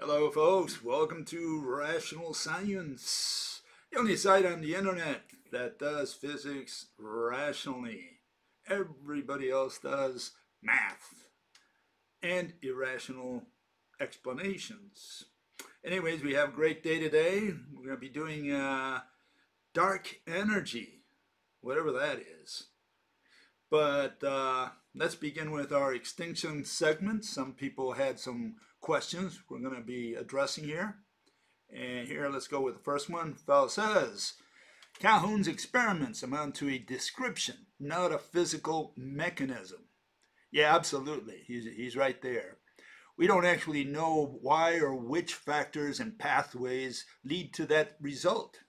Hello, folks. Welcome to Rational Science, the only site on the internet that does physics rationally. Everybody else does math and irrational explanations. Anyways, we have a great day today. We're going to be doing uh, dark energy, whatever that is. But uh, let's begin with our extinction segment. Some people had some questions we're going to be addressing here. And here, let's go with the first one. Fellow says, Calhoun's experiments amount to a description, not a physical mechanism. Yeah, absolutely. He's, he's right there. We don't actually know why or which factors and pathways lead to that result.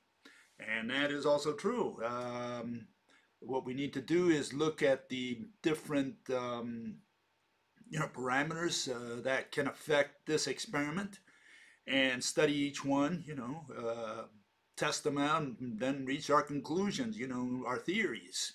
And that is also true. Um, what we need to do is look at the different um, you know, parameters uh, that can affect this experiment and study each one, you know, uh, test them out and then reach our conclusions, you know, our theories.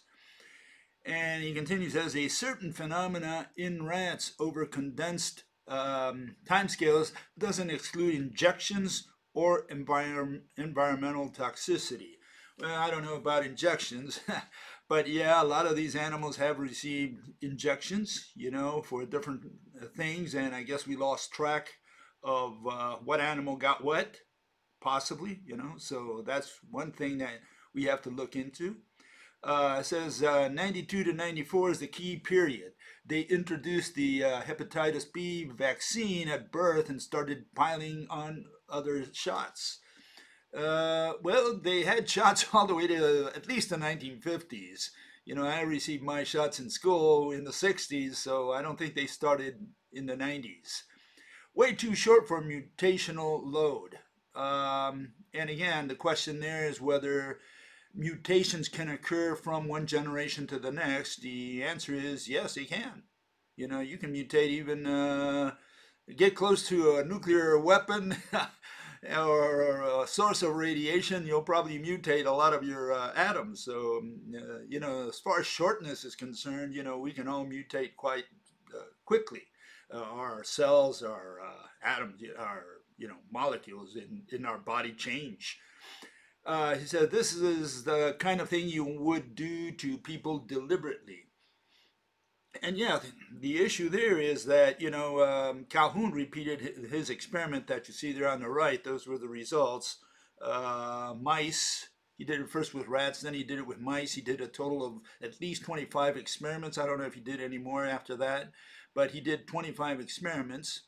And he continues, says a certain phenomena in rats over condensed um, timescales doesn't exclude injections or envir environmental toxicity. Well, I don't know about injections, but yeah, a lot of these animals have received injections, you know, for different uh, things, and I guess we lost track of uh, what animal got what, possibly, you know. So that's one thing that we have to look into. Uh, it says uh, 92 to 94 is the key period. They introduced the uh, hepatitis B vaccine at birth and started piling on other shots. Uh, well, they had shots all the way to at least the 1950s. You know, I received my shots in school in the 60s, so I don't think they started in the 90s. Way too short for mutational load. Um, and again, the question there is whether mutations can occur from one generation to the next, the answer is yes, they can. You know, you can mutate even, uh, get close to a nuclear weapon or a source of radiation, you'll probably mutate a lot of your uh, atoms. So, um, uh, you know, as far as shortness is concerned, you know, we can all mutate quite uh, quickly. Uh, our cells, our uh, atoms, our, you know, molecules in, in our body change. Uh, he said, this is the kind of thing you would do to people deliberately. And yeah, the issue there is that, you know, um, Calhoun repeated his experiment that you see there on the right. Those were the results. Uh, mice, he did it first with rats, then he did it with mice. He did a total of at least 25 experiments. I don't know if he did any more after that, but he did 25 experiments,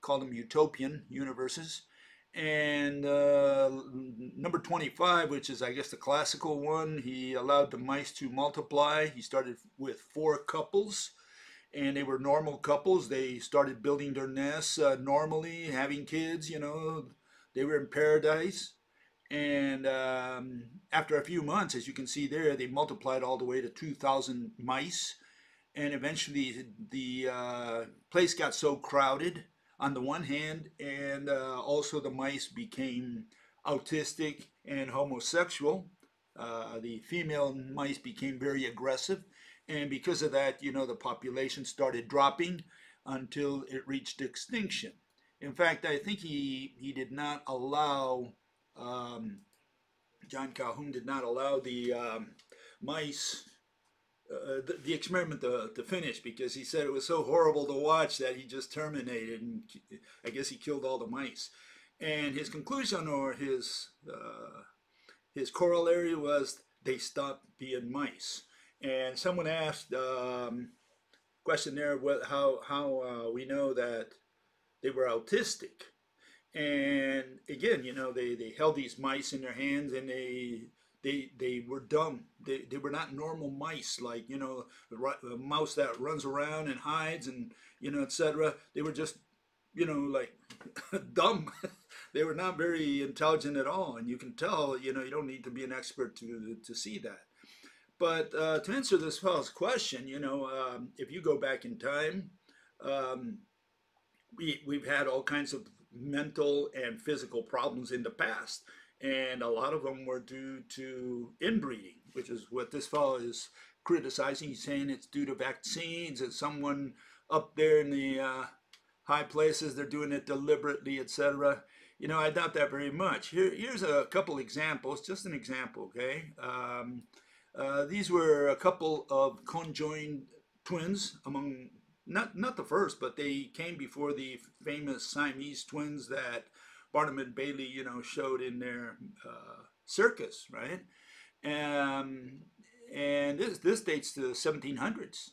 called them utopian universes. And uh, number 25, which is, I guess, the classical one, he allowed the mice to multiply. He started with four couples, and they were normal couples. They started building their nests uh, normally, having kids, you know, they were in paradise. And um, after a few months, as you can see there, they multiplied all the way to 2,000 mice. And eventually, the uh, place got so crowded on the one hand, and uh, also the mice became autistic and homosexual. Uh, the female mice became very aggressive, and because of that, you know, the population started dropping until it reached extinction. In fact, I think he, he did not allow, um, John Calhoun did not allow the um, mice uh, the, the, experiment to, to finish because he said it was so horrible to watch that he just terminated and I guess he killed all the mice. And his conclusion or his uh, his corollary was they stopped being mice. And someone asked um, question there what how how uh, we know that they were autistic. And again, you know, they, they held these mice in their hands and they they they were dumb. They, they were not normal mice like you know a mouse that runs around and hides and you know etc. They were just you know like dumb. they were not very intelligent at all, and you can tell. You know you don't need to be an expert to to see that. But uh, to answer this fellow's question, you know, um, if you go back in time, um, we we've had all kinds of mental and physical problems in the past and a lot of them were due to inbreeding, which is what this fellow is criticizing. He's saying it's due to vaccines, that someone up there in the uh, high places, they're doing it deliberately, etc. You know, I doubt that very much. Here, here's a couple examples, just an example, okay? Um, uh, these were a couple of conjoined twins among, not, not the first, but they came before the famous Siamese twins that Barnum and Bailey, you know, showed in their uh, circus, right? Um, and this, this dates to the 1700s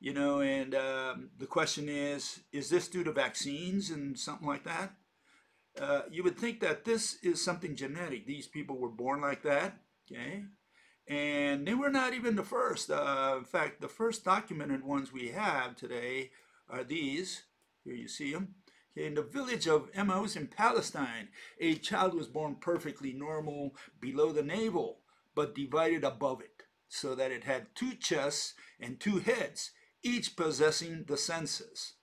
you know and um, the question is is this due to vaccines and something like that? Uh, you would think that this is something genetic. These people were born like that okay? And they were not even the first. Uh, in fact the first documented ones we have today are these. Here you see them in the village of Emmaus in Palestine a child was born perfectly normal below the navel but divided above it so that it had two chests and two heads each possessing the senses.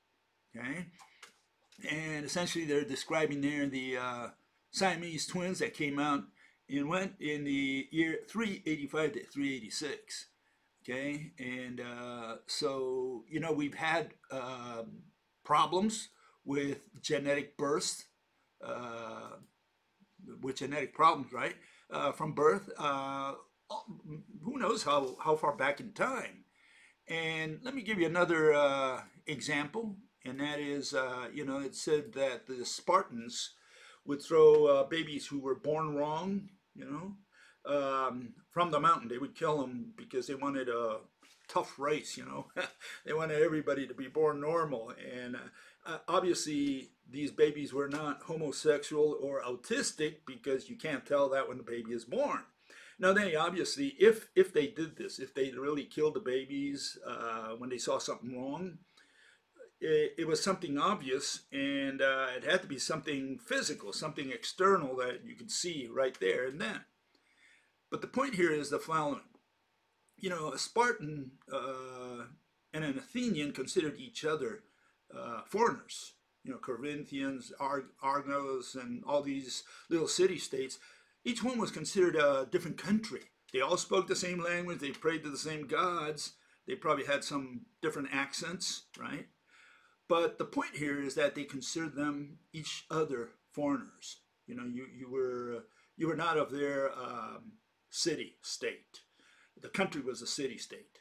Okay? And essentially they're describing there the uh, Siamese twins that came out and went in the year 385 to 386. Okay, and uh, so you know we've had uh, problems with genetic bursts, uh, with genetic problems, right, uh, from birth. Uh, who knows how how far back in time? And let me give you another uh, example, and that is, uh, you know, it said that the Spartans would throw uh, babies who were born wrong, you know, um, from the mountain. They would kill them because they wanted a tough race, you know. they wanted everybody to be born normal. And uh, obviously, these babies were not homosexual or autistic because you can't tell that when the baby is born. Now they obviously, if if they did this, if they really killed the babies uh, when they saw something wrong, it, it was something obvious, and uh, it had to be something physical, something external that you could see right there and then. But the point here is the following: you know, a Spartan uh, and an Athenian considered each other uh, foreigners. You know, Corinthians, Argos, and all these little city states each one was considered a different country. They all spoke the same language, they prayed to the same gods, they probably had some different accents, right? But the point here is that they considered them each other foreigners. You know, you, you were you were not of their um, city state. The country was a city state.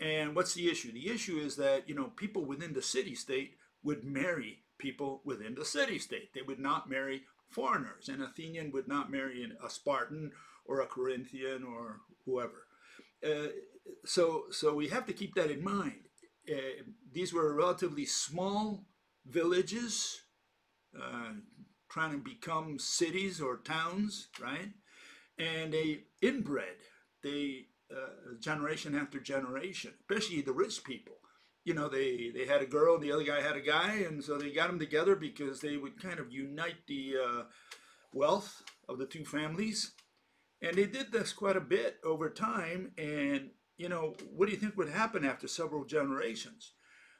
And what's the issue? The issue is that, you know, people within the city state would marry people within the city state. They would not marry foreigners. An Athenian would not marry a Spartan or a Corinthian or whoever. Uh, so, so we have to keep that in mind. Uh, these were relatively small villages uh, trying to become cities or towns, right? And they inbred, they uh, generation after generation, especially the rich people you know, they, they had a girl and the other guy had a guy, and so they got them together because they would kind of unite the uh, wealth of the two families. And they did this quite a bit over time. And, you know, what do you think would happen after several generations?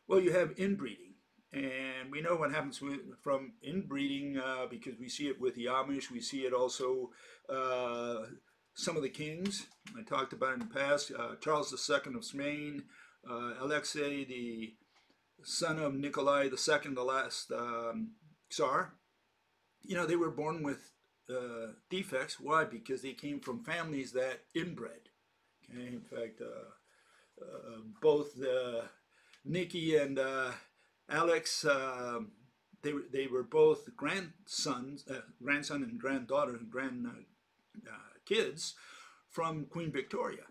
Well, you have inbreeding. And we know what happens with, from inbreeding uh, because we see it with the Amish. We see it also uh, some of the kings. I talked about in the past. Uh, Charles II of Spain, uh, Alexei, the son of Nikolai II, the last um, Tsar, you know, they were born with uh, defects. Why? Because they came from families that inbred. Okay, in fact, uh, uh, both Nikki and uh, Alex, um, they were they were both grandsons, uh, grandson and granddaughter and grand uh, kids from Queen Victoria,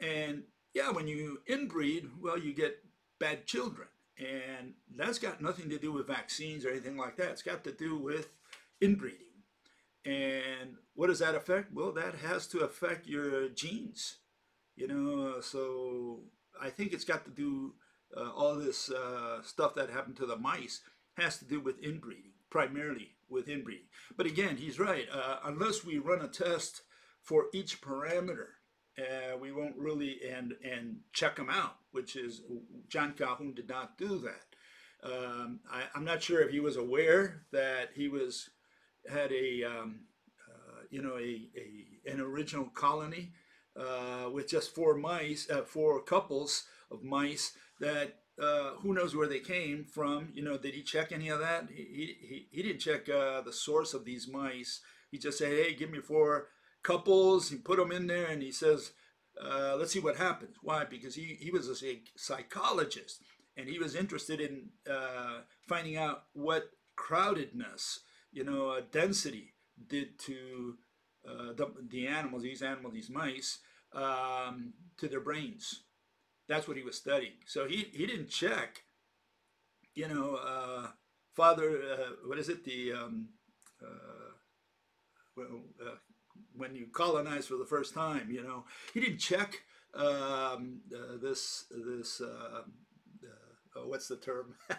and yeah, when you inbreed, well, you get bad children. And that's got nothing to do with vaccines or anything like that. It's got to do with inbreeding. And what does that affect? Well, that has to affect your genes. You know, so I think it's got to do uh, all this uh, stuff that happened to the mice has to do with inbreeding, primarily with inbreeding. But again, he's right. Uh, unless we run a test for each parameter, uh, we won't really and and check them out, which is John Calhoun did not do that. Um, I, am not sure if he was aware that he was had a um, uh, you know a, a an original colony uh, with just four mice, uh, four couples of mice that uh, who knows where they came from? You know, did he check any of that? He, he, he didn't check uh, the source of these mice. He just said, hey, give me four couples. He put them in there and he says, uh, let's see what happens. Why? Because he, he was a psychologist and he was interested in uh, finding out what crowdedness, you know, uh, density did to uh, the, the animals, these animals, these mice, um, to their brains. That's what he was studying. So he, he didn't check, you know, uh, father, uh, what is it, the, um, well, when you colonize for the first time, you know, he didn't check um, uh, this, this uh, oh, what's the term?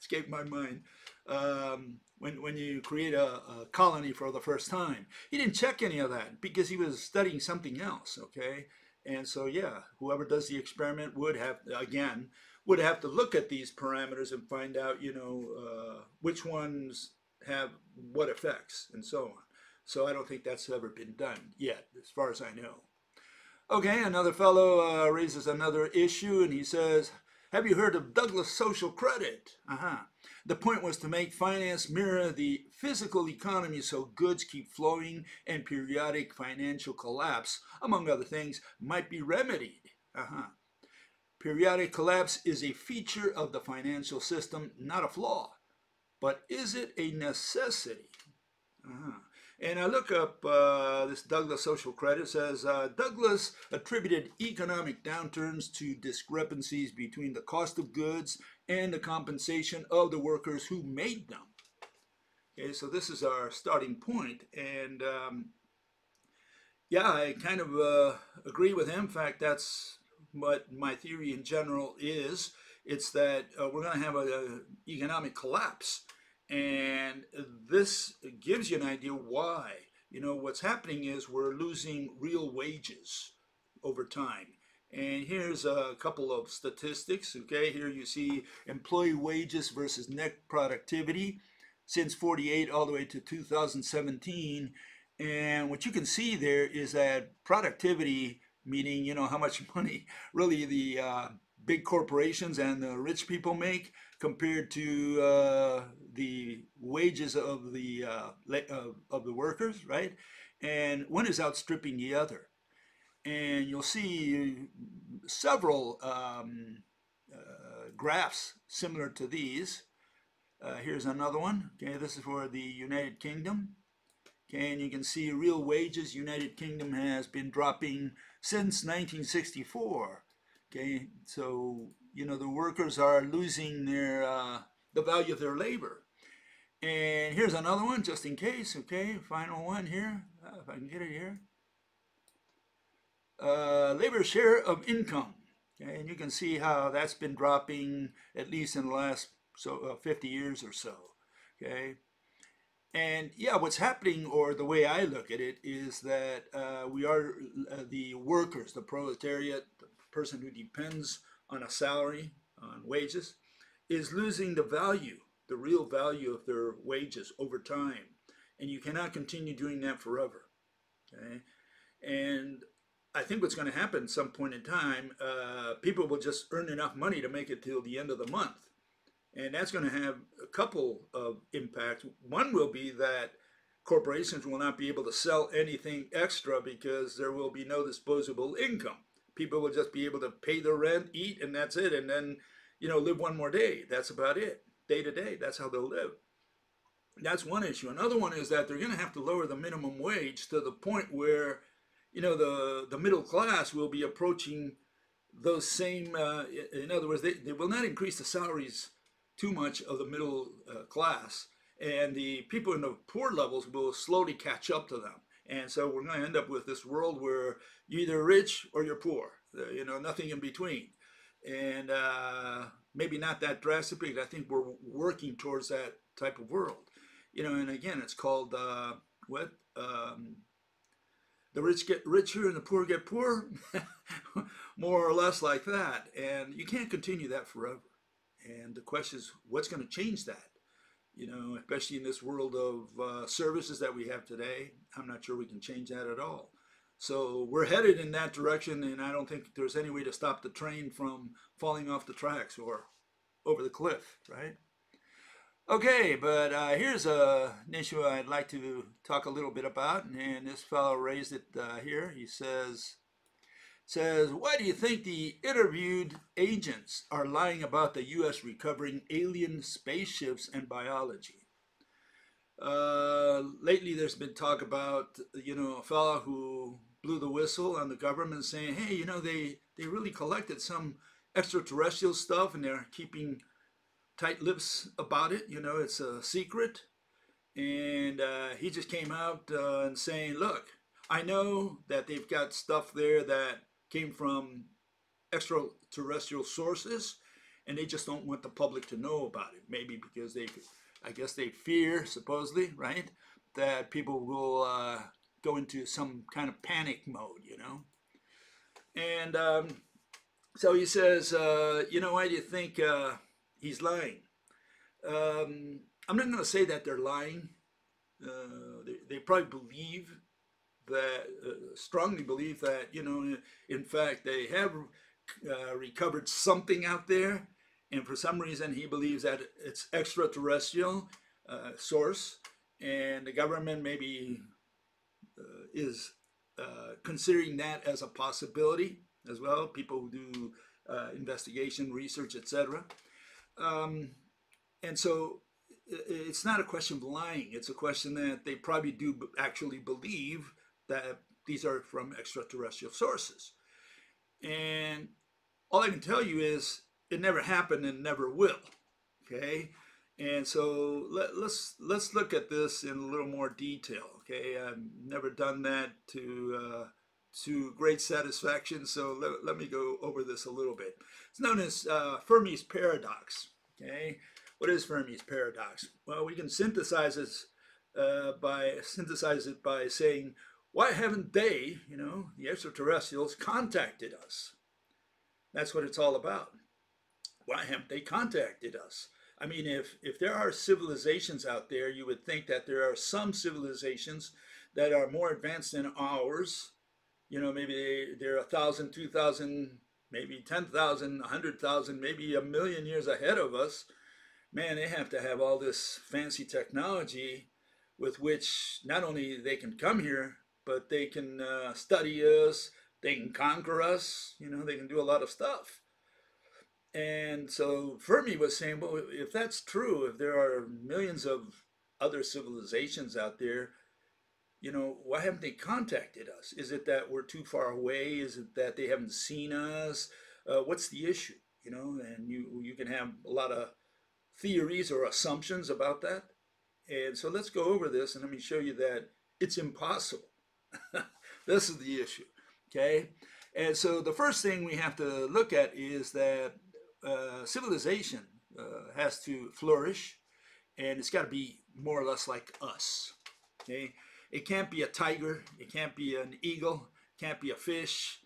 Escaped my mind. Um, when, when you create a, a, colony for the first time. He didn't check any of that because he was studying something else, okay? And so, yeah, whoever does the experiment would have, again, would have to look at these parameters and find out, you know, uh, which ones have what effects and so on. So I don't think that's ever been done yet, as far as I know. Okay, another fellow uh, raises another issue and he says, have you heard of Douglas social credit? Uh-huh. The point was to make finance mirror the physical economy so goods keep flowing and periodic financial collapse, among other things, might be remedied. Uh-huh. Periodic collapse is a feature of the financial system, not a flaw. But is it a necessity? Uh-huh. And I look up uh, this Douglas social credit says uh, Douglas attributed economic downturns to discrepancies between the cost of goods and the compensation of the workers who made them. Okay, so this is our starting point, and um, yeah, I kind of uh, agree with him. In fact, that's what my theory in general is. It's that uh, we're going to have an economic collapse and this gives you an idea why. You know, what's happening is we're losing real wages over time. And here's a couple of statistics, okay? Here you see employee wages versus net productivity since 48 all the way to 2017. And what you can see there is that productivity, meaning, you know, how much money really the uh, big corporations and the rich people make compared to uh, the wages of the uh, of the workers, right? And one is outstripping the other, and you'll see several um, uh, graphs similar to these. Uh, here's another one. Okay, this is for the United Kingdom. Okay, and you can see real wages. United Kingdom has been dropping since 1964. Okay, so you know the workers are losing their uh, the value of their labor. And here's another one, just in case, okay? Final one here, uh, if I can get it here. Uh, labor share of income. Okay? And you can see how that's been dropping at least in the last so uh, 50 years or so, okay? And yeah, what's happening, or the way I look at it, is that uh, we are uh, the workers, the proletariat, the person who depends on a salary, on wages, is losing the value the real value of their wages over time. And you cannot continue doing that forever. Okay? And I think what's going to happen some point in time, uh, people will just earn enough money to make it till the end of the month. And that's going to have a couple of impacts. One will be that corporations will not be able to sell anything extra because there will be no disposable income. People will just be able to pay their rent, eat, and that's it. And then, you know, live one more day. That's about it day to day. That's how they'll live. That's one issue. Another one is that they're going to have to lower the minimum wage to the point where, you know, the, the middle class will be approaching those same, uh, in other words, they, they will not increase the salaries too much of the middle uh, class. And the people in the poor levels will slowly catch up to them. And so we're going to end up with this world where you're either rich or you're poor, you know, nothing in between. And uh, maybe not that drastic, drastically. I think we're working towards that type of world. You know, and again, it's called uh, what? Um, the rich get richer and the poor get poorer, more or less like that. And you can't continue that forever. And the question is, what's going to change that? You know, especially in this world of uh, services that we have today, I'm not sure we can change that at all. So we're headed in that direction, and I don't think there's any way to stop the train from falling off the tracks or over the cliff, right? Okay, but uh, here's a, an issue I'd like to talk a little bit about, and this fellow raised it uh, here. He says, says, why do you think the interviewed agents are lying about the U.S. recovering alien spaceships and biology? Uh, lately, there's been talk about, you know, a fellow who blew the whistle on the government saying, hey, you know, they, they really collected some extraterrestrial stuff and they're keeping tight lips about it. You know, it's a secret. And uh, he just came out uh, and saying, look, I know that they've got stuff there that came from extraterrestrial sources, and they just don't want the public to know about it. Maybe because they, I guess they fear, supposedly, right, that people will uh, go into some kind of panic mode, you know. And um, so he says, uh, you know, why do you think uh, he's lying. Um, I'm not going to say that they're lying. Uh, they, they, probably believe that, uh, strongly believe that, you know, in fact, they have uh, recovered something out there. And for some reason, he believes that it's extraterrestrial uh, source. And the government maybe uh, is uh, considering that as a possibility as well. People who do investigation, research, etc. Um, and so it's not a question of lying. It's a question that they probably do actually believe that these are from extraterrestrial sources. And all I can tell you is it never happened and never will. Okay. And so let, us let's, let's look at this in a little more detail. Okay, I've never done that to uh, to great satisfaction. So let, let me go over this a little bit. It's known as uh, Fermi's paradox. Okay, what is Fermi's paradox? Well, we can synthesize it uh, by synthesize it by saying, why haven't they, you know, the extraterrestrials, contacted us? That's what it's all about. Why haven't they contacted us? I mean, if if there are civilizations out there, you would think that there are some civilizations that are more advanced than ours you know, maybe they, they're a thousand, two thousand, maybe 10,000, a 100,000, maybe a million years ahead of us. Man, they have to have all this fancy technology with which not only they can come here, but they can uh, study us, they can conquer us, you know, they can do a lot of stuff. And so Fermi was saying, well, if that's true, if there are millions of other civilizations out there, you know, why haven't they contacted us? Is it that we're too far away? Is it that they haven't seen us? Uh, what's the issue? You know, and you you can have a lot of theories or assumptions about that. And so let's go over this and let me show you that it's impossible. this is the issue, okay? And so the first thing we have to look at is that uh, civilization uh, has to flourish and it's got to be more or less like us, okay? It can't be a tiger. It can't be an eagle. It can't be a fish.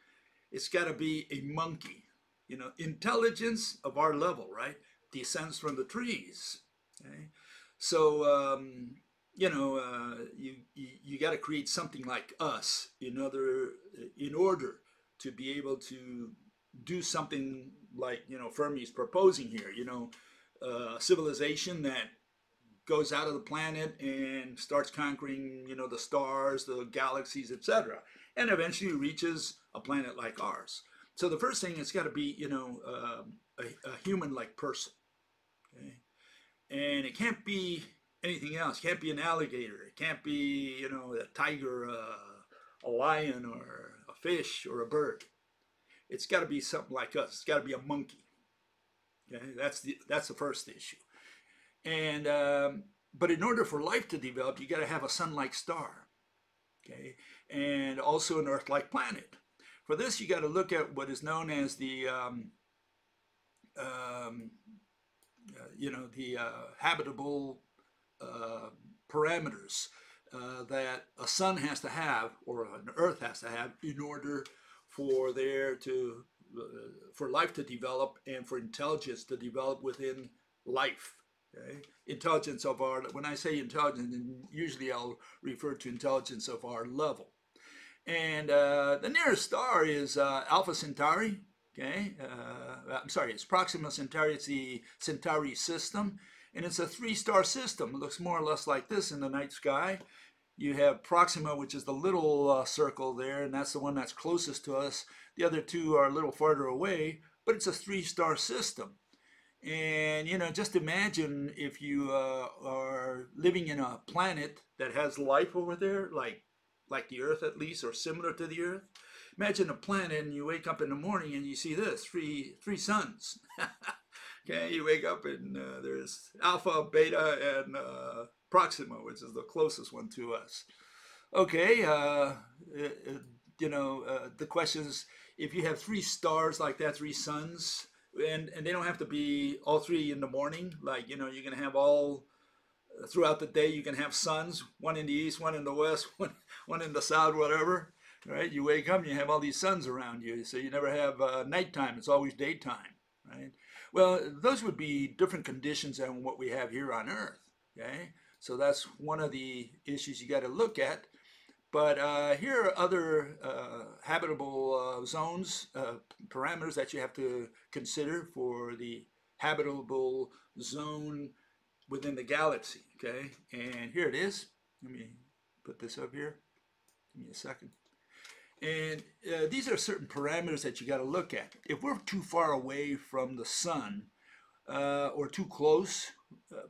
It's got to be a monkey. You know, intelligence of our level, right, descends from the trees. Okay? So, um, you know, uh, you, you, you got to create something like us in order, in order to be able to do something like, you know, Fermi's proposing here, you know, uh, civilization that goes out of the planet and starts conquering, you know, the stars, the galaxies, etc., and eventually reaches a planet like ours. So the first thing it's got to be, you know, uh, a, a human-like person, okay? And it can't be anything else. It can't be an alligator. It can't be, you know, a tiger, uh, a lion, or a fish, or a bird. It's got to be something like us. It's got to be a monkey. Okay, that's the that's the first issue. And um, but in order for life to develop, you got to have a sun-like star, okay, and also an Earth-like planet. For this, you got to look at what is known as the um, um, uh, you know the uh, habitable uh, parameters uh, that a sun has to have or an Earth has to have in order for there to uh, for life to develop and for intelligence to develop within life. Okay? Intelligence of our, when I say intelligence, usually I'll refer to intelligence of our level. And uh, the nearest star is uh, Alpha Centauri, Okay, uh, I'm sorry, it's Proxima Centauri. It's the Centauri system, and it's a three-star system. It looks more or less like this in the night sky. You have Proxima, which is the little uh, circle there, and that's the one that's closest to us. The other two are a little farther away, but it's a three-star system. And you know, just imagine if you uh, are living in a planet that has life over there, like like the Earth at least, or similar to the Earth Imagine a planet and you wake up in the morning and you see this, three, three suns. okay, you wake up and uh, there's Alpha, Beta, and uh, Proxima, which is the closest one to us. Okay, uh, uh, uh you know, uh, the question is, if you have three stars like that, three suns, and, and they don't have to be all three in the morning, like, you know, you're going to have all throughout the day, you can have suns, one in the east, one in the west, one, one in the south, whatever right? You wake up and you have all these suns around you, so you never have uh, nighttime. It's always daytime, right? Well, those would be different conditions than what we have here on Earth, okay? So that's one of the issues you got to look at. But uh, here are other uh, habitable uh, zones, uh, parameters that you have to consider for the habitable zone within the galaxy, okay? And here it is. Let me put this up here. Give me a second. And uh, these are certain parameters that you got to look at. If we're too far away from the sun uh, or too close,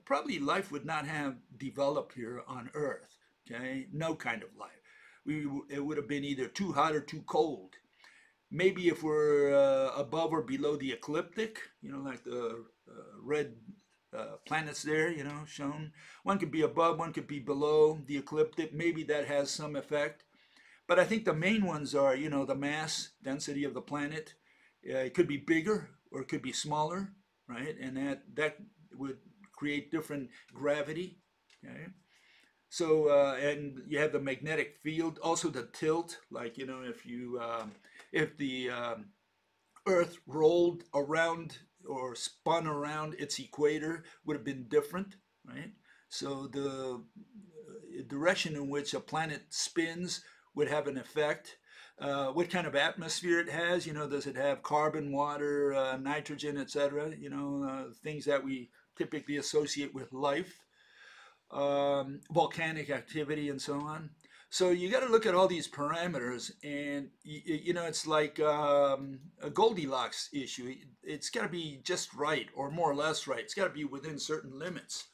probably life would not have developed here on Earth. Okay, no kind of life. We it would have been either too hot or too cold. Maybe if we're uh, above or below the ecliptic, you know, like the uh, red uh, planets there, you know, shown. One could be above, one could be below the ecliptic. Maybe that has some effect. But I think the main ones are, you know, the mass density of the planet. Uh, it could be bigger or it could be smaller, right? And that that would create different gravity. Okay. So uh, and you have the magnetic field, also the tilt. Like you know, if you um, if the um, Earth rolled around or spun around its equator, would have been different, right? So the uh, direction in which a planet spins would have an effect. Uh, what kind of atmosphere it has, you know, does it have carbon, water, uh, nitrogen, etc., you know, uh, things that we typically associate with life, um, volcanic activity, and so on. So you got to look at all these parameters, and you, know it's like um, a Goldilocks issue. It's got to be just right, or more or less right. It's got to be within certain limits.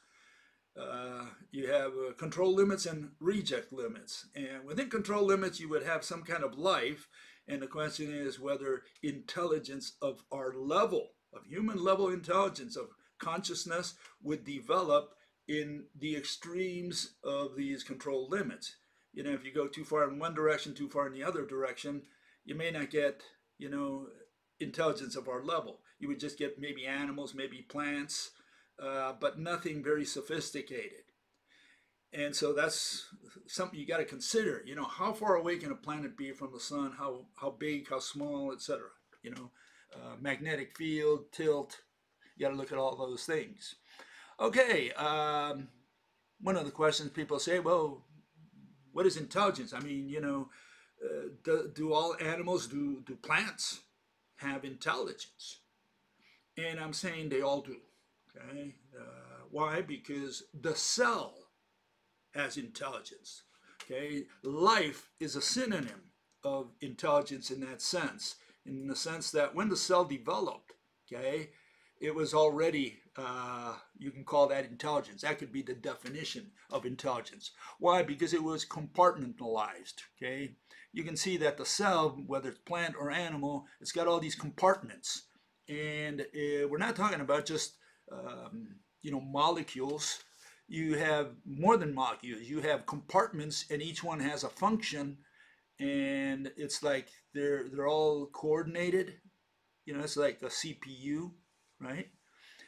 Uh, you have uh, control limits and reject limits. And within control limits, you would have some kind of life. And the question is whether intelligence of our level, of human level intelligence, of consciousness, would develop in the extremes of these control limits. You know, if you go too far in one direction, too far in the other direction, you may not get, you know, intelligence of our level. You would just get maybe animals, maybe plants, uh, but nothing very sophisticated. And so that's something you got to consider. You know, how far away can a planet be from the sun? How how big? How small? Etc. You know, uh, magnetic field, tilt. You got to look at all those things. Okay. Um, one of the questions people say, well, what is intelligence? I mean, you know, uh, do, do all animals, do do plants have intelligence? And I'm saying they all do. Okay, uh, why? Because the cell has intelligence. Okay, life is a synonym of intelligence in that sense, in the sense that when the cell developed, okay, it was already, uh, you can call that intelligence. That could be the definition of intelligence. Why? Because it was compartmentalized, okay? You can see that the cell, whether it's plant or animal, it's got all these compartments. And uh, we're not talking about just um, you know, molecules. You have more than molecules. You have compartments, and each one has a function, and it's like they're they're all coordinated. You know, it's like a CPU, right?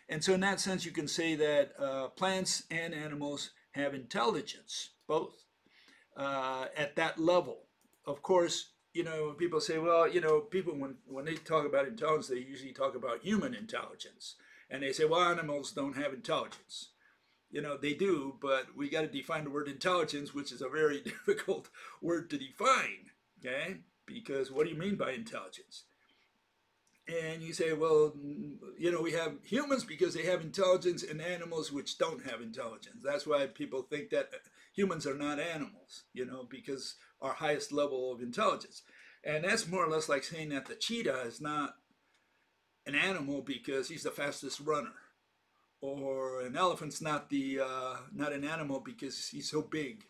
And so, in that sense, you can say that uh, plants and animals have intelligence, both uh, at that level. Of course, you know, people say, well, you know, people when when they talk about intelligence, they usually talk about human intelligence. And they say, well, animals don't have intelligence. You know, they do, but we got to define the word intelligence, which is a very difficult word to define, okay? Because what do you mean by intelligence? And you say, well, you know, we have humans because they have intelligence and animals which don't have intelligence. That's why people think that humans are not animals, you know, because our highest level of intelligence. And that's more or less like saying that the cheetah is not an animal because he's the fastest runner. Or an elephant's not the uh, not an animal because he's so big,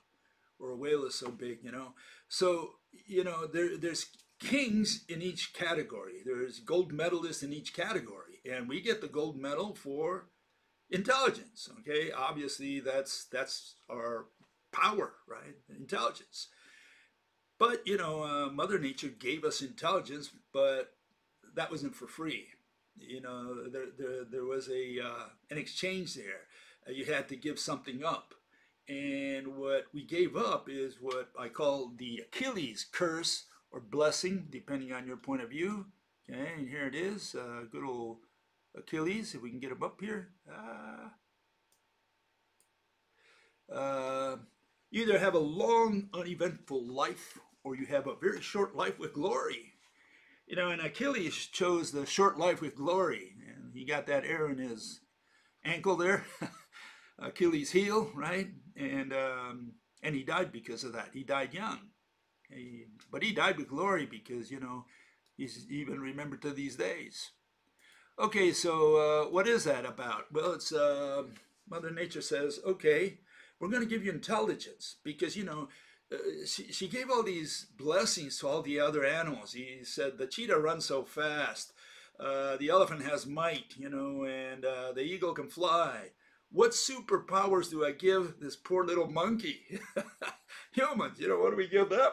or a whale is so big, you know. So you know there there's kings in each category. There's gold medalists in each category, and we get the gold medal for intelligence. Okay, obviously that's that's our power, right? Intelligence. But you know, uh, Mother Nature gave us intelligence, but that wasn't for free. You know, there there, there was a uh, an exchange there. Uh, you had to give something up, and what we gave up is what I call the Achilles curse or blessing, depending on your point of view. Okay, and here it is, uh, good old Achilles. If we can get him up here. Uh, uh, either have a long, uneventful life, or you have a very short life with glory. You know, and Achilles chose the short life with glory, and he got that arrow in his ankle there, Achilles' heel, right? And um, and he died because of that. He died young, he, but he died with glory because you know he's even remembered to these days. Okay, so uh, what is that about? Well, it's uh, Mother Nature says, okay, we're going to give you intelligence because you know uh, she, she gave all these blessings to all the other animals. He said the cheetah runs so fast, uh, the elephant has might, you know, and uh, the eagle can fly. What superpowers do I give this poor little monkey? Humans, you know, what do we give them?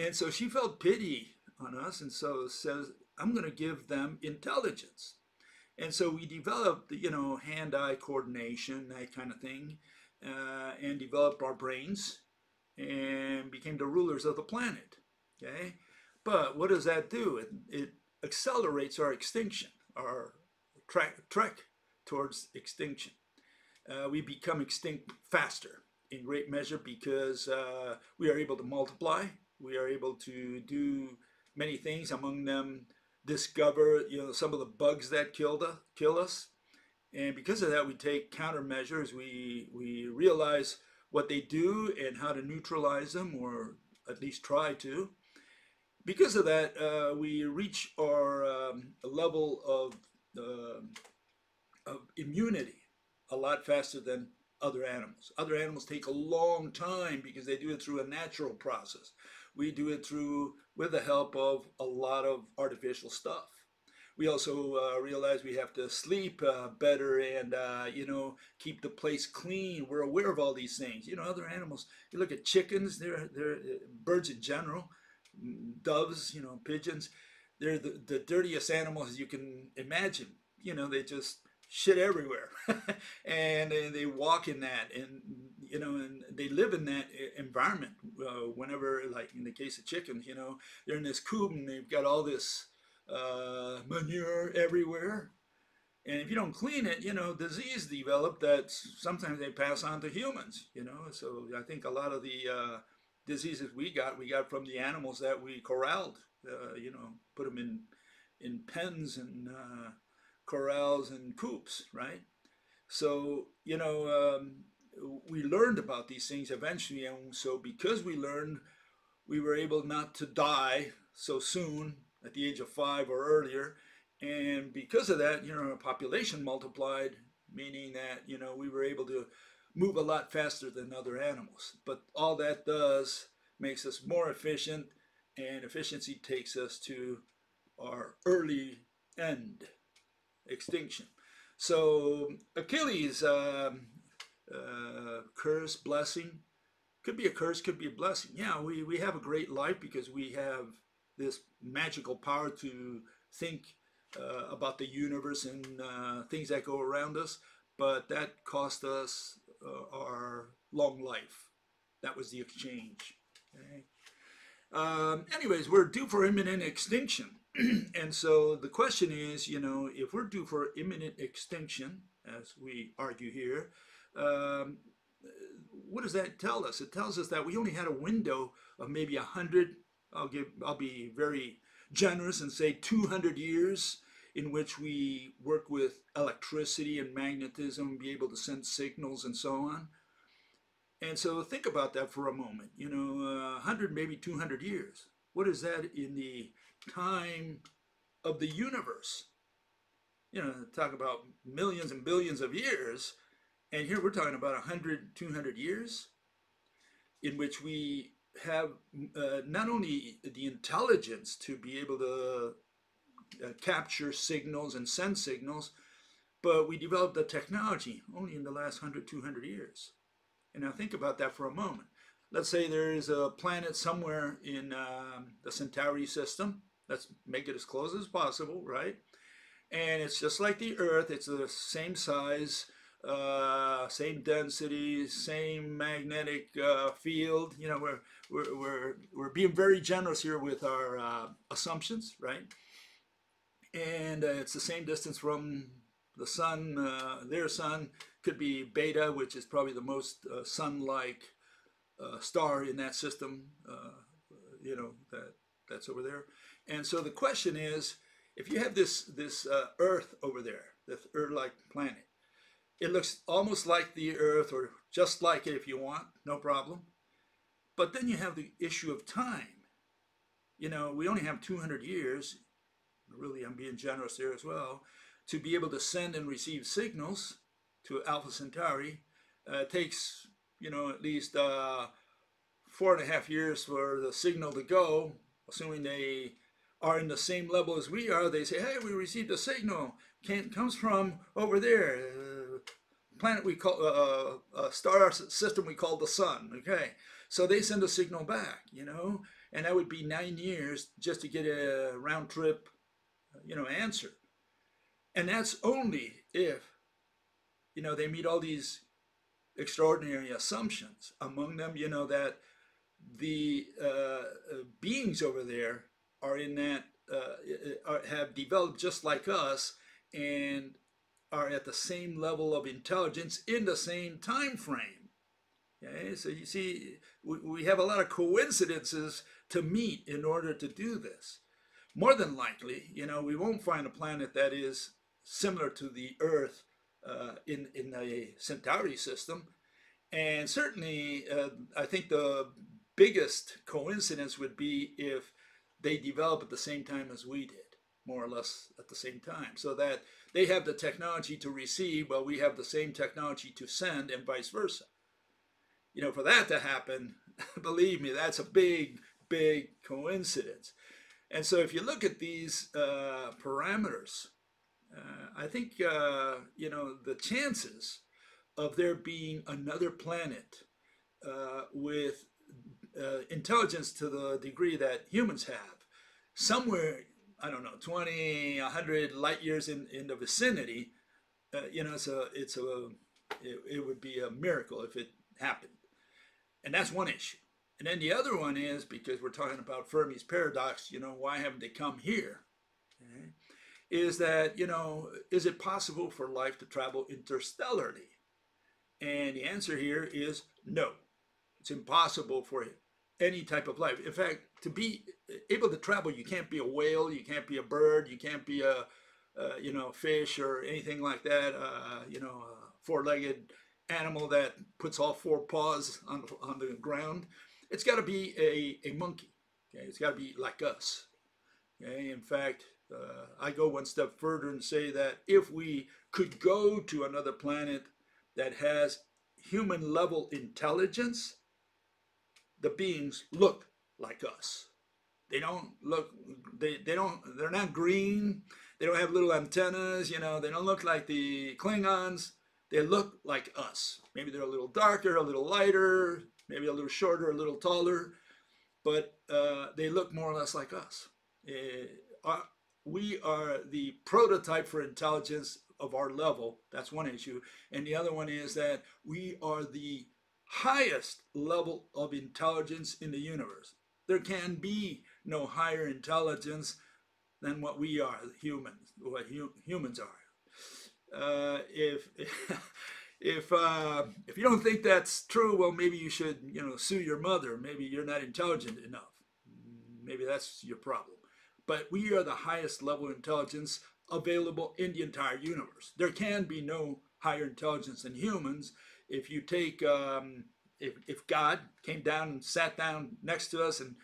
And so she felt pity on us, and so says, I'm going to give them intelligence. And so we developed, you know, hand-eye coordination, that kind of thing, uh, and developed our brains and became the rulers of the planet. Okay, but what does that do? It, it accelerates our extinction, our track trek towards extinction. Uh, we become extinct faster in great measure because uh, we are able to multiply. We are able to do many things. Among them, discover you know some of the bugs that killed us, kill us, and because of that, we take countermeasures. We we realize what they do and how to neutralize them, or at least try to. Because of that, uh, we reach our um, level of, uh, of immunity a lot faster than other animals. Other animals take a long time because they do it through a natural process. We do it through with the help of a lot of artificial stuff. We also uh, realize we have to sleep uh, better and uh, you know keep the place clean. We're aware of all these things. You know other animals you look at chickens they're they're uh, birds in general doves you know pigeons they're the, the dirtiest animals you can imagine. You know they just shit everywhere and, and they walk in that and you know and they live in that environment uh, whenever like in the case of chickens you know they're in this coop and they've got all this uh, manure everywhere. And if you don't clean it, you know, disease develop that sometimes they pass on to humans, you know. So I think a lot of the uh, diseases we got, we got from the animals that we corralled, uh, you know, put them in, in pens and uh, corrals and coops, right? So, you know, um, we learned about these things eventually. And so because we learned, we were able not to die so soon at the age of five or earlier. And because of that, you know, our population multiplied, meaning that, you know, we were able to move a lot faster than other animals. But all that does makes us more efficient, and efficiency takes us to our early end, extinction. So Achilles, um, uh, curse, blessing, could be a curse, could be a blessing. Yeah, we, we have a great life because we have this magical power to think uh, about the universe and uh, things that go around us, but that cost us uh, our long life. That was the exchange. Okay? Um, anyways, we're due for imminent extinction. and so the question is, you know, if we're due for imminent extinction, as we argue here, um, what does that tell us? It tells us that we only had a window of maybe a hundred I'll give I'll be very generous and say 200 years in which we work with electricity and magnetism, and be able to send signals and so on. And so think about that for a moment. You know, uh, 100, maybe 200 years. What is that in the time of the universe? You know, talk about millions and billions of years. And here we're talking about 100, 200 years in which we have uh, not only the intelligence to be able to uh, capture signals and send signals, but we developed the technology only in the last 100, 200 years. And now think about that for a moment. Let's say there is a planet somewhere in um, the Centauri system. Let's make it as close as possible, right? And it's just like the Earth. It's the same size, uh, same density, same magnetic uh, field. You know, we're, we're, we're, we're being very generous here with our uh, assumptions, right? And uh, it's the same distance from the sun, uh, their sun could be Beta, which is probably the most uh, sun-like star in that system, you know, that, that's over there. And so the question is, if you have this, this Earth over there, this Earth-like planet, it looks almost like the Earth or just like it if you want, no problem. But then you have the issue of time. You know, we only have 200 years. Really, I'm being generous there as well. To be able to send and receive signals to Alpha Centauri uh, takes, you know, at least uh, four and a half years for the signal to go, assuming they are in the same level as we are. They say, hey, we received a signal. Comes from over there. Uh, planet we call, uh, a star system we call the sun, okay? So they send a signal back, you know, and that would be nine years just to get a round trip, you know, answer. And that's only if you know, they meet all these extraordinary assumptions. Among them, you know, that the uh, uh, beings over there are in that, uh, are, have developed just like us and are at the same level of intelligence in the same time frame. Okay, so you see, we, we have a lot of coincidences to meet in order to do this. More than likely, you know, we won't find a planet that is similar to the Earth uh, in, in the Centauri system. And certainly, uh, I think the biggest coincidence would be if they develop at the same time as we did, more or less at the same time. So that they have the technology to receive while we have the same technology to send and vice versa. You know, for that to happen, believe me, that's a big, big coincidence. And so if you look at these uh, parameters, uh, I think, uh, you know, the chances of there being another planet uh, with uh, intelligence to the degree that humans have, somewhere, I don't know, 20, 100 light years in, in the vicinity, uh, you know, it's a, it's a, it, it would be a miracle if it happened. And that's one issue. And then the other one is because we're talking about Fermi's paradox, you know, why haven't they come here? Okay is that, you know, is it possible for life to travel interstellarly? And the answer here is no. It's impossible for any type of life. In fact, to be able to travel, you can't be a whale, you can't be a bird, you can't be a, uh, you know, fish or anything like that, uh, you know, four-legged animal that puts all four paws on, on the ground. It's got to be a, a monkey. Okay? It's got to be like us. Okay? In fact, uh, I go one step further and say that if we could go to another planet that has human level intelligence, the beings look like us. They don't look, they, they don't, they're not green. They don't have little antennas, you know, they don't look like the Klingons. They look like us. Maybe they're a little darker, a little lighter, maybe a little shorter, a little taller, but uh, they look more or less like us. Uh, we are the prototype for intelligence of our level. That's one issue. And the other one is that we are the highest level of intelligence in the universe. There can be no higher intelligence than what we are, humans, what hu humans are. Uh, if if uh, if you don't think that's true, well, maybe you should you know sue your mother. Maybe you're not intelligent enough. Maybe that's your problem. but we are the highest level of intelligence available in the entire universe. There can be no higher intelligence than humans. If you take, um, if, if God came down and sat down next to us and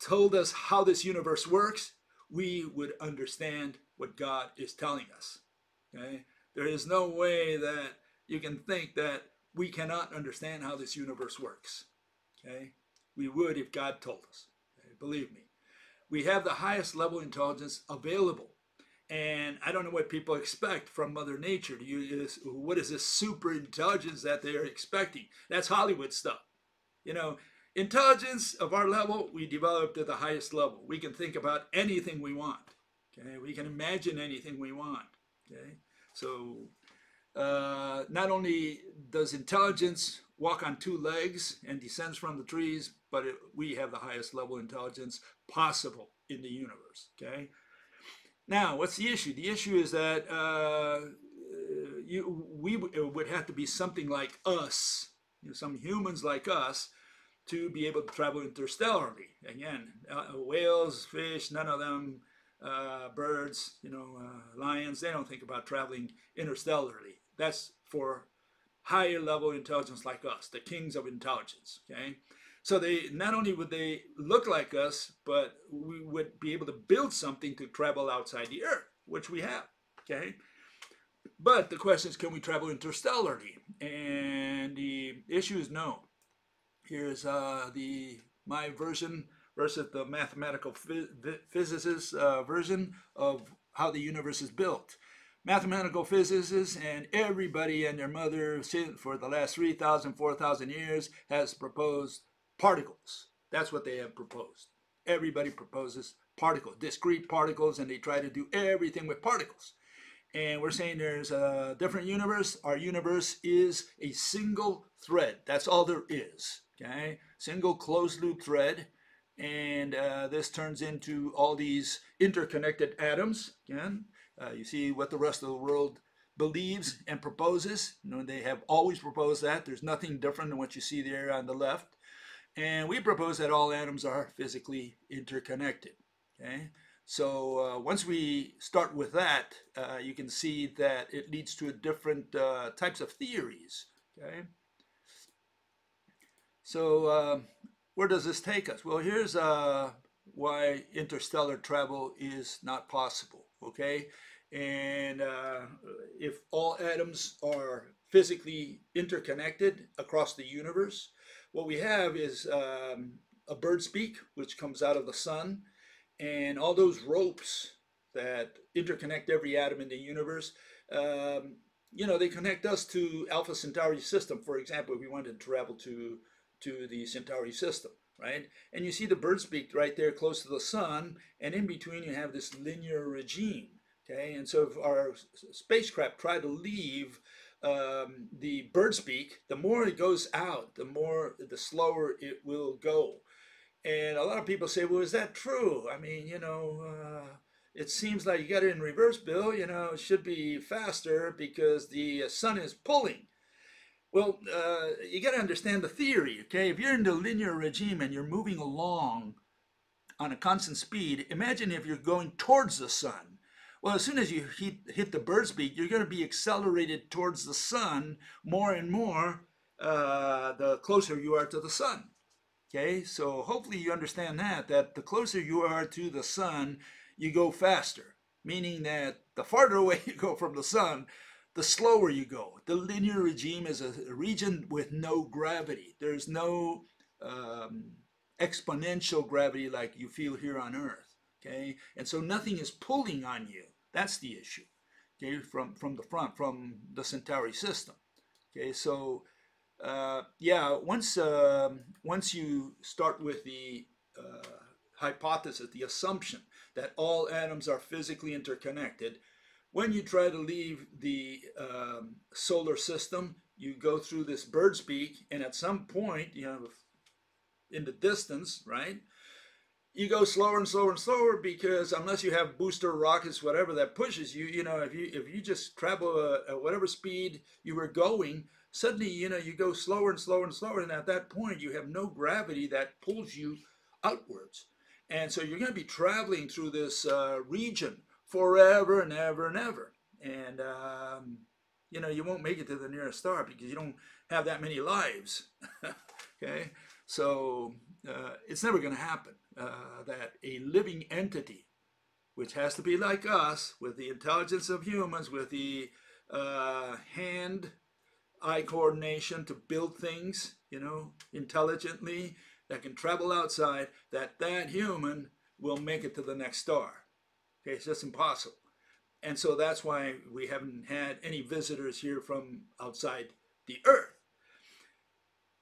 told us how this universe works, we would understand what God is telling us. Okay? There is no way that you can think that we cannot understand how this universe works. Okay? We would if God told us. Okay? Believe me. We have the highest level intelligence available. And I don't know what people expect from Mother Nature. Do you, is, what is this super intelligence that they're expecting? That's Hollywood stuff. You know, intelligence of our level, we developed at the highest level. We can think about anything we want. Okay, we can imagine anything we want. Okay, so uh, not only does intelligence walk on two legs and descends from the trees, but it, we have the highest level intelligence possible in the universe. Okay. Now, what's the issue? The issue is that uh, you, we would have to be something like us, you know, some humans like us, to be able to travel interstellarly. Again, uh, whales, fish, none of them, uh, birds, you know, uh, lions, they don't think about traveling interstellarly. That's for higher level intelligence like us, the kings of intelligence. Okay. So they not only would they look like us, but we would be able to build something to travel outside the Earth, which we have. Okay. But the question is, can we travel interstellarly? And the issue is no. Here's uh, the my version versus the mathematical physicist uh, version of how the universe is built. Mathematical physicists and everybody and their mother for the last 3,000, 4,000 years has proposed particles. That's what they have proposed. Everybody proposes particles, discrete particles, and they try to do everything with particles. And we're saying there's a different universe. Our universe is a single thread. That's all there is. Okay, single closed loop thread. And uh, this turns into all these interconnected atoms. Again, uh, you see what the rest of the world believes and proposes. You know, they have always proposed that. There's nothing different than what you see there on the left. And we propose that all atoms are physically interconnected. Okay, so uh, once we start with that, uh, you can see that it leads to different uh, types of theories. Okay, so uh, where does this take us? Well, here's uh, why interstellar travel is not possible. Okay, and uh, if all atoms are physically interconnected across the universe, what we have is um, a bird's beak, which comes out of the sun, and all those ropes that interconnect every atom in the universe. Um, you know, they connect us to Alpha Centauri system. For example, if we wanted to travel to to the Centauri system, right? And you see the bird's beak right there close to the sun, and in between you have this linear regime, okay? And so if our spacecraft try to leave um, the bird's beak, the more it goes out, the more, the slower it will go. And a lot of people say, well, is that true? I mean, you know, uh, it seems like you got it in reverse, Bill. You know, it should be faster because the sun is pulling. Well, uh, you got to understand the theory, okay? If you're in the linear regime and you're moving along on a constant speed, imagine if you're going towards the sun well, as soon as you hit, hit the bird's beak, you're going to be accelerated towards the sun more and more uh, the closer you are to the sun. Okay, so hopefully you understand that, that the closer you are to the sun, you go faster, meaning that the farther away you go from the sun, the slower you go. The linear regime is a, region with no gravity. There's no um, exponential gravity like you feel here on Earth. Okay, and so nothing is pulling on you. That's the issue, okay, from, from the front, from the Centauri system. Okay, so uh, yeah, once, uh, once you start with the uh, hypothesis, the assumption that all atoms are physically interconnected, when you try to leave the um, solar system, you go through this bird's beak, and at some point, you know, in the distance, right, you go slower and slower and slower because unless you have booster rockets, whatever that pushes you, you know, if you if you just travel at whatever speed you were going, suddenly you know you go slower and slower and slower, and at that point you have no gravity that pulls you outwards. And so you're going to be traveling through this uh, region forever and ever and ever. And, um, you know, you won't make it to the nearest star because you don't have that many lives. okay? So uh, it's never going to happen uh, that a living entity, which has to be like us, with the intelligence of humans, with the uh, hand eye coordination to build things, you know, intelligently, that can travel outside, that that human will make it to the next star. Okay, it's just impossible. And so that's why we haven't had any visitors here from outside the earth.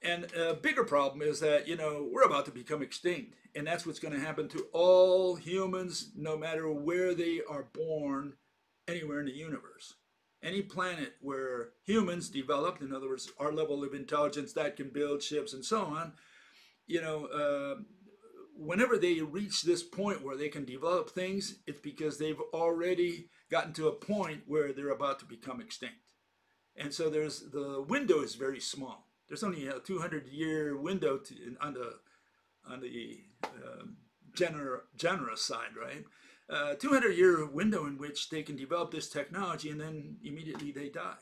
And a bigger problem is that, you know, we're about to become extinct. And that's what's going to happen to all humans, no matter where they are born, anywhere in the universe. Any planet where humans developed, in other words, our level of intelligence that can build ships and so on, you know, uh, whenever they reach this point where they can develop things, it's because they've already gotten to a point where they're about to become extinct. And so there's the window is very small. There's only a 200 year window to, on the on the uh, gener, generous side, right? Uh, 200 year window in which they can develop this technology and then immediately they die.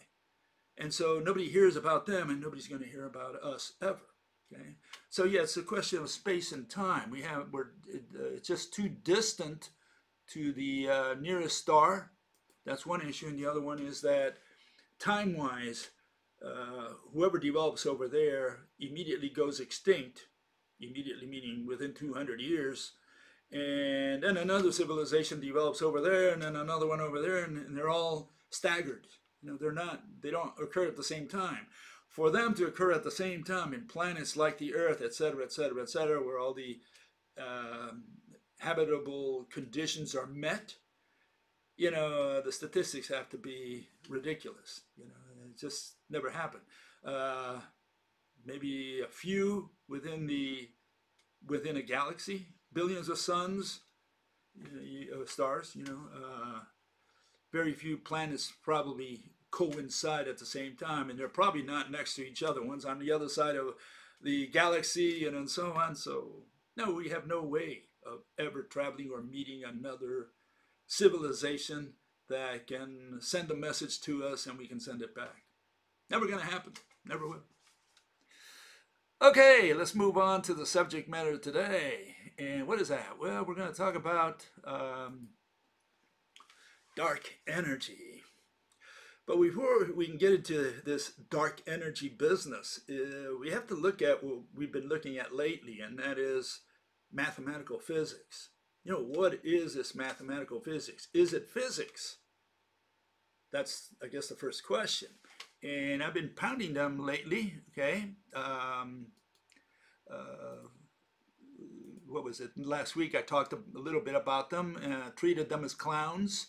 And so nobody hears about them and nobody's going to hear about us ever. Okay, so yeah, it's a question of space and time. We have we're uh, it's just too distant to the uh, nearest star. That's one issue, and the other one is that time-wise, uh, whoever develops over there immediately goes extinct. Immediately meaning within 200 years, and then another civilization develops over there, and then another one over there, and, and they're all staggered. You know, they're not they don't occur at the same time for them to occur at the same time in planets like the Earth, etc., etc., etc., where all the uh, habitable conditions are met, you know, the statistics have to be ridiculous. You know, it just never happened. Uh, maybe a few within the within a galaxy, billions of suns, you know, stars. You know, uh, very few planets probably coincide at the same time, and they're probably not next to each other. One's on the other side of the galaxy, and, and so on. So, no, we have no way of ever traveling or meeting another civilization that can send a message to us and we can send it back. Never going to happen. Never will. Okay, let's move on to the subject matter today. And what is that? Well, we're going to talk about um, dark energy. But before we can get into this dark energy business, uh, we have to look at what we've been looking at lately, and that is mathematical physics. You know, what is this mathematical physics? Is it physics? That's, I guess, the first question. And I've been pounding them lately, okay? Um, uh, what was it? Last week I talked a little bit about them, uh, treated them as clowns.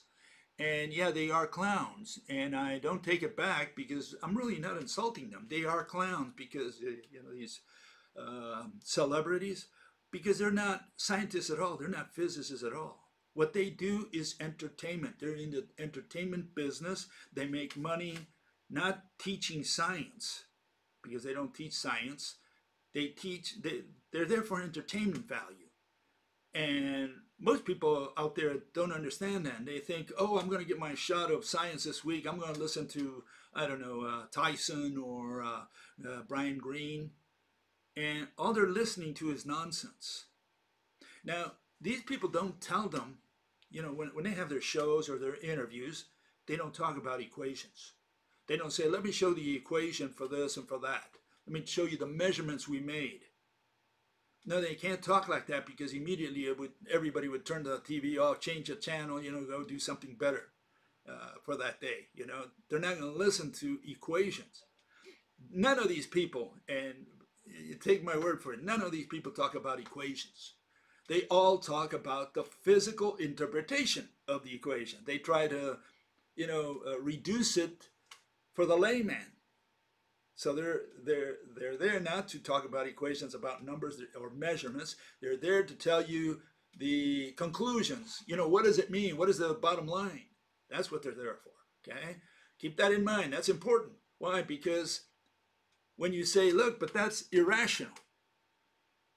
And yeah, they are clowns. And I don't take it back because I'm really not insulting them. They are clowns because, uh, you know, these uh, celebrities, because they're not scientists at all. They're not physicists at all. What they do is entertainment. They're in the entertainment business. They make money not teaching science because they don't teach science. They teach, they, they're there for entertainment value. And most people out there don't understand that. They think, oh, I'm going to get my shot of science this week. I'm going to listen to, I don't know, uh, Tyson or uh, uh, Brian Greene. And all they're listening to is nonsense. Now, these people don't tell them, you know, when, when they have their shows or their interviews, they don't talk about equations. They don't say, let me show the equation for this and for that. Let me show you the measurements we made. No, they can't talk like that because immediately would, everybody would turn the TV off, change the channel, you know, go do something better uh, for that day. You know, they're not going to listen to equations. None of these people, and you take my word for it, none of these people talk about equations. They all talk about the physical interpretation of the equation. They try to, you know, uh, reduce it for the layman so they're they're they're there not to talk about equations about numbers or measurements. They're there to tell you the conclusions. You know, what does it mean? What is the bottom line? That's what they're there for. Okay? Keep that in mind. That's important. Why? Because when you say, look, but that's irrational,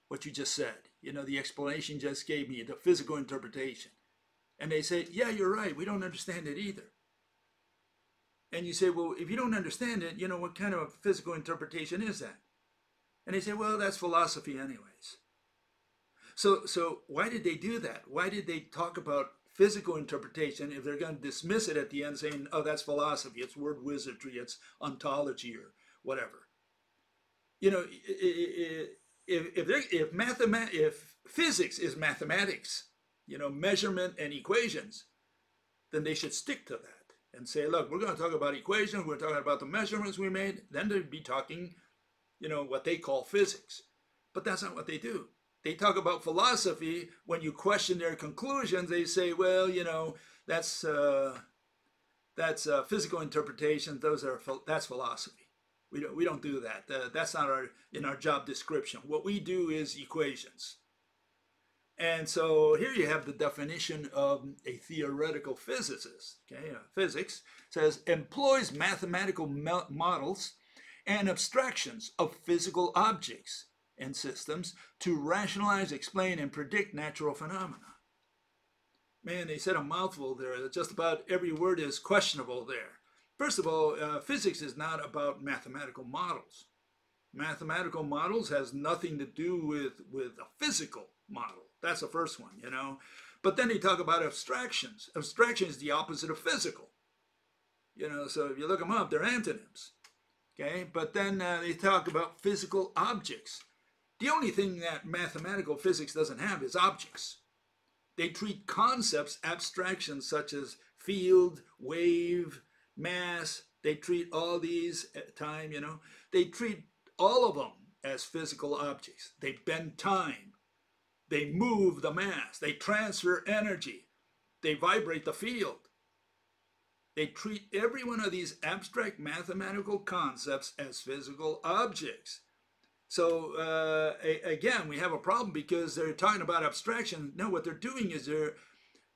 what you just said, you know, the explanation just gave me, the physical interpretation. And they say, yeah, you're right. We don't understand it either. And you say, well, if you don't understand it, you know, what kind of a physical interpretation is that? And they say, well, that's philosophy anyways. So, so why did they do that? Why did they talk about physical interpretation if they're going to dismiss it at the end saying, oh, that's philosophy, it's word wizardry, it's ontology or whatever. You know, if, if, if, mathemat- if physics is mathematics, you know, measurement and equations, then they should stick to that and say, look, we're going to talk about equations, we're talking about the measurements we made, then they'd be talking, you know, what they call physics. But that's not what they do. They talk about philosophy. When you question their conclusions, they say, well, you know, that's uh, that's uh, physical interpretation. Those are that's philosophy. We don't we don't do that. Uh, that's not our in our job description. What we do is equations. And so here you have the definition of a theoretical physicist. Okay, uh, physics says employs mathematical models and abstractions of physical objects and systems to rationalize, explain, and predict natural phenomena. Man, they said a mouthful there. Just about every word is questionable there. First of all, uh, physics is not about mathematical models. Mathematical models has nothing to do with, with a physical model. That's the first one, you know. But then they talk about abstractions. Abstraction is the opposite of physical. You know, so if you look them up, they're antonyms. Okay, but then uh, they talk about physical objects. The only thing that mathematical physics doesn't have is objects. They treat concepts, abstractions such as field, wave, mass. They treat all these at time, you know. They treat all of them as physical objects. They bend time. They move the mass. They transfer energy. They vibrate the field. They treat every one of these abstract mathematical concepts as physical objects. So uh, a, again, we have a problem because they're talking about abstraction. No, what they're doing is they're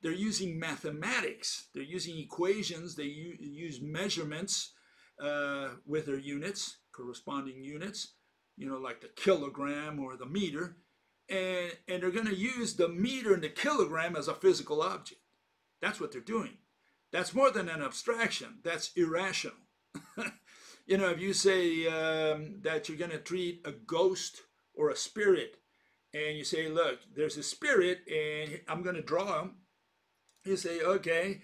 they're using mathematics. They're using equations. They use measurements uh, with their units, corresponding units. You know, like the kilogram or the meter and, and they're going to use the meter and the kilogram as a physical object. That's what they're doing. That's more than an abstraction. That's irrational. you know, if you say um, that you're going to treat a ghost or a spirit, and you say, look, there's a spirit, and I'm going to draw him, you say, okay,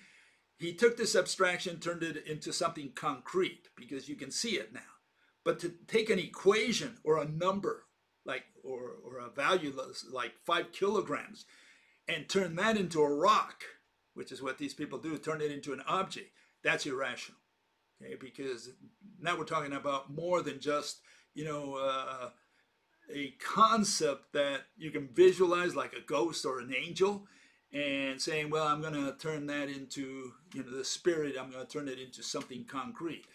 he took this abstraction, turned it into something concrete because you can see it now. But to take an equation or a number like or, or a value like five kilograms and turn that into a rock, which is what these people do, turn it into an object, that's irrational. Okay, because now we're talking about more than just, you know, uh, a concept that you can visualize like a ghost or an angel and saying, well, I'm going to turn that into, you know, the spirit, I'm going to turn it into something concrete.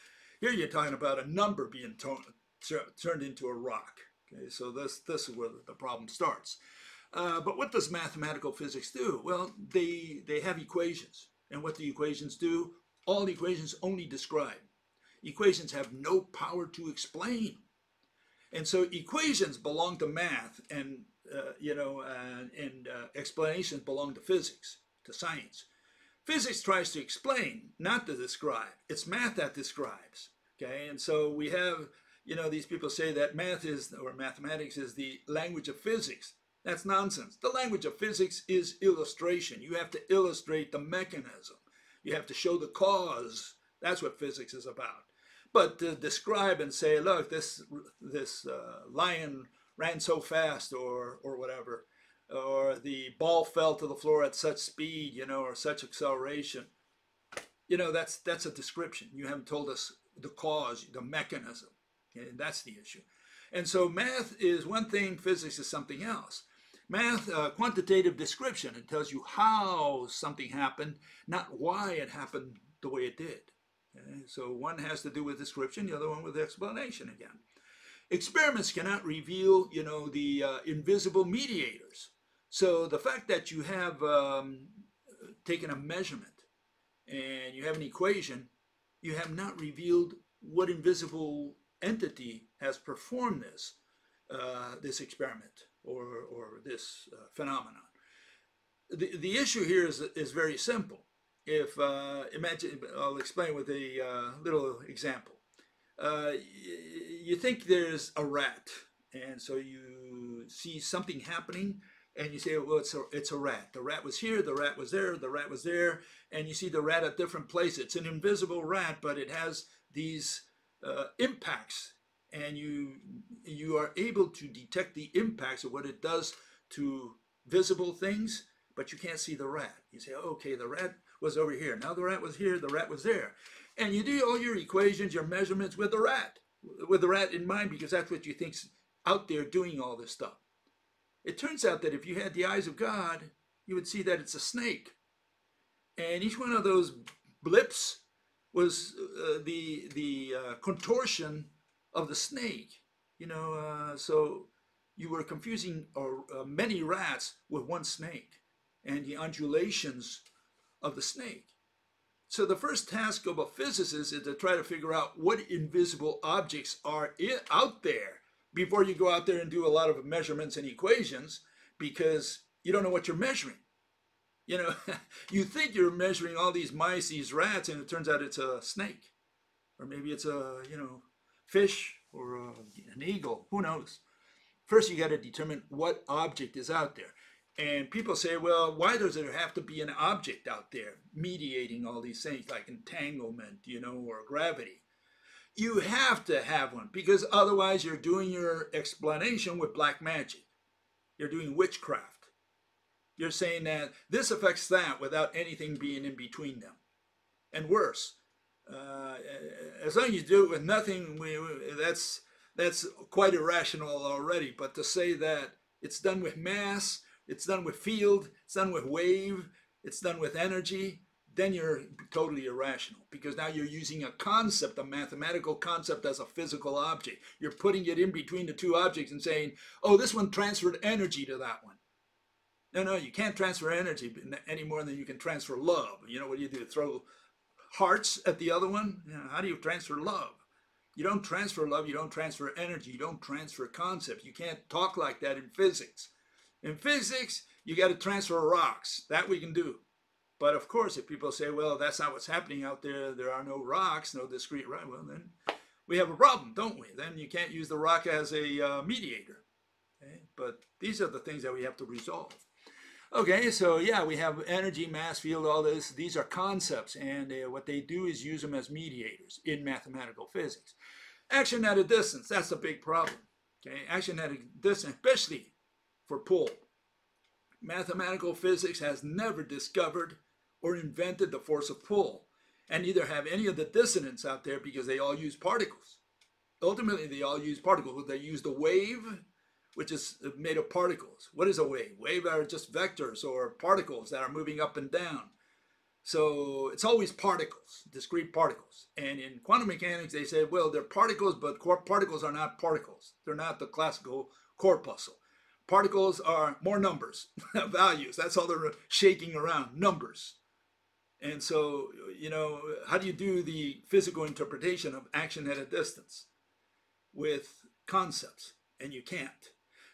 Here you're talking about a number being turned into a rock. Okay, so this, this is where the problem starts. Uh, but what does mathematical physics do? Well, they, they have equations. And what the equations do? All equations only describe. Equations have no power to explain. And so equations belong to math and, uh, you know, uh, and uh, explanations belong to physics, to science. Physics tries to explain, not to describe. It's math that describes. Okay, and so we have you know, these people say that math is, or mathematics is the language of physics. That's nonsense. The language of physics is illustration. You have to illustrate the mechanism. You have to show the cause. That's what physics is about. But to describe and say, look, this this uh, lion ran so fast, or or whatever, or the ball fell to the floor at such speed, you know, or such acceleration. You know, that's that's a description. You haven't told us the cause, the mechanism. And that's the issue. And so math is one thing, physics is something else. Math, uh, quantitative description, it tells you how something happened, not why it happened the way it did. Okay? So one has to do with description, the other one with explanation again. Experiments cannot reveal, you know, the uh, invisible mediators. So the fact that you have um, taken a measurement and you have an equation, you have not revealed what invisible entity has performed this, uh, this experiment. or, or this uh, phenomenon. The, the issue here is, is very simple. If, uh, imagine, I'll explain with a uh, little example. Uh, you think there's a rat, and so you see something happening, and you say, well, it's a, it's a rat. The rat was here, the rat was there, the rat was there, and you see the rat at different places. It's an invisible rat, but it has these uh, impacts, and you you are able to detect the impacts of what it does to visible things, but you can't see the rat. You say, okay, the rat was over here. Now the rat was here, the rat was there. And you do all your equations, your measurements with the rat, with the rat in mind, because that's what you think's out there doing all this stuff. It turns out that if you had the eyes of God, you would see that it's a snake. And each one of those blips was uh, the the uh, contortion of the snake. You know, uh, so you were confusing uh, many rats with one snake and the undulations of the snake. So the first task of a physicist is to try to figure out what invisible objects are out there before you go out there and do a lot of measurements and equations because you don't know what you're measuring. You know, you think you're measuring all these mice, these rats, and it turns out it's a snake. Or maybe it's a, you know, fish or a, an eagle. Who knows? First, you got to determine what object is out there. And people say, well, why does there have to be an object out there mediating all these things like entanglement, you know, or gravity? You have to have one because otherwise you're doing your explanation with black magic. You're doing witchcraft. You're saying that this affects that without anything being in between them. And worse, uh, as long as you do it with nothing, we, that's, that's quite irrational already. But to say that it's done with mass, it's done with field, it's done with wave, it's done with energy, then you're totally irrational because now you're using a concept, a mathematical concept as a physical object. You're putting it in between the two objects and saying, oh, this one transferred energy to that one. No, no, you can't transfer energy any more than you can transfer love. You know what do you do? Throw hearts at the other one? You know, how do you transfer love? You don't transfer love, you don't transfer energy, you don't transfer concepts. You can't talk like that in physics. In physics, you got to transfer rocks. That we can do. But of course, if people say, well, that's not what's happening out there, there are no rocks, no discrete well, then we have a problem, don't we? Then you can't use the rock as a uh, mediator. Okay? But these are the things that we have to resolve. Okay, so yeah, we have energy, mass, field, all this. These are concepts, and uh, what they do is use them as mediators in mathematical physics. Action at a distance, that's a big problem. Okay, action at a distance, especially for pull. Mathematical physics has never discovered or invented the force of pull, and neither have any of the dissonance out there because they all use particles. Ultimately, they all use particles. They use the wave, which is made of particles. What is a wave? Wave are just vectors or particles that are moving up and down. So it's always particles, discrete particles. And in quantum mechanics, they say, well, they're particles, but particles are not particles. They're not the classical corpuscle. Particles are more numbers, values. That's all they're shaking around, numbers. And so, you know, how do you do the physical interpretation of action at a distance with concepts? And you can't.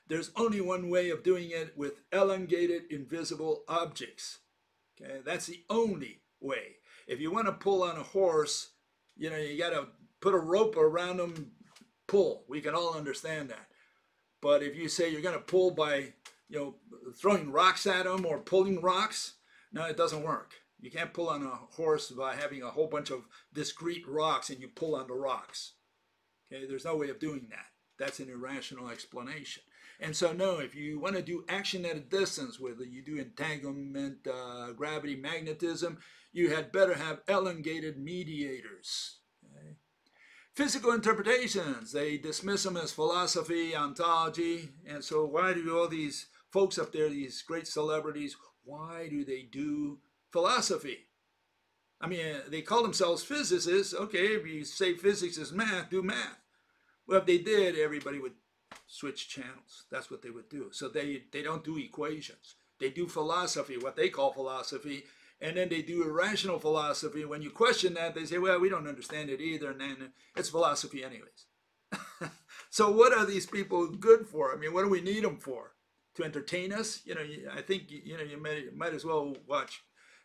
There's only one way of doing it with elongated invisible objects. Okay, that's the only way. If you want to pull on a horse, you know, you got to put a rope around them, pull. We can all understand that. But if you say you're going to pull by, you know, throwing rocks at them or pulling rocks, no, it doesn't work. You can't pull on a horse by having a whole bunch of discrete rocks and you pull on the rocks. Okay, there's no way of doing that. That's an irrational explanation. And so, no, if you want to do action at a distance, whether you do entanglement, uh, gravity, magnetism, you had better have elongated mediators. Okay? Physical interpretations, they dismiss them as philosophy, ontology. And so, why do all these folks up there, these great celebrities, why do they do philosophy? I mean, they call themselves physicists. Okay, if you say physics is math, do math. Well, if they did, everybody would switch channels. That's what they would do. So they, they don't do equations. They do philosophy, what they call philosophy, and then they do irrational philosophy. When you question that, they say, well, we don't understand it either, and then it's philosophy anyways. so what are these people good for? I mean, what do we need them for? to entertain us. You know, I think you know you might might as well watch,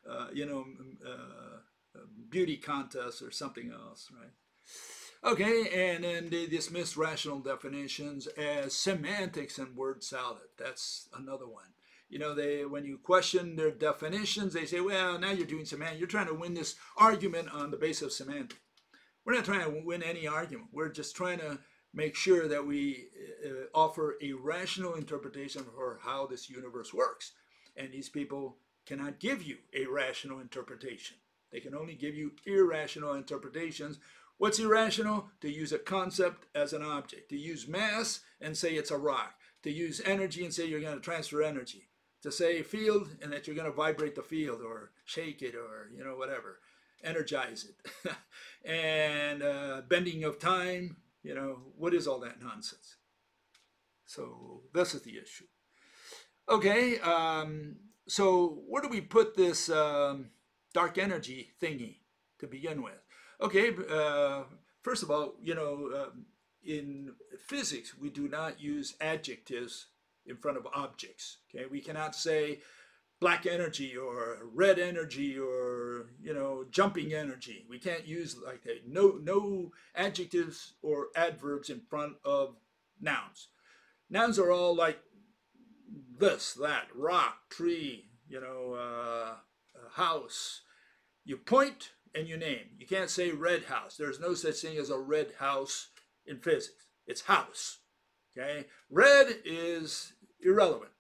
uh, you know, uh, beauty contests or something else, right? Okay, and then they dismiss rational definitions as semantics and word salad. That's another one. You know, they when you question their definitions, they say, "Well, now you're doing semantics. You're trying to win this argument on the basis of semantics." We're not trying to win any argument. We're just trying to make sure that we uh, offer a rational interpretation for how this universe works. And these people cannot give you a rational interpretation. They can only give you irrational interpretations. What's irrational? To use a concept as an object, to use mass and say it's a rock, to use energy and say you're going to transfer energy, to say field and that you're going to vibrate the field or shake it or, you know, whatever, energize it. and uh, bending of time, you know, what is all that nonsense? So this is the issue. Okay, um, so where do we put this um, dark energy thingy to begin with? Okay, uh, first of all, you know, um, in physics, we do not use adjectives in front of objects. Okay, we cannot say black energy or red energy or you know jumping energy. We can't use like that. No no adjectives or adverbs in front of nouns. Nouns are all like this, that, rock, tree, you know, uh, house. You point and you name. You can't say red house. There's no such thing as a red house in physics. It's house. Okay? Red is irrelevant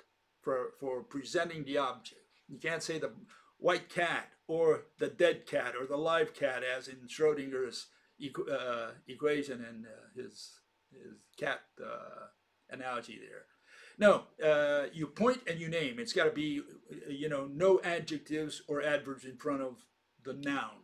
for, for presenting the object. You can't say the white cat or the dead cat or the live cat as in Schrodinger's equ uh, equation and uh, his, his cat uh, analogy there. No, uh, you point and you name. It's got to be, you know, no adjectives or adverbs in front of the noun.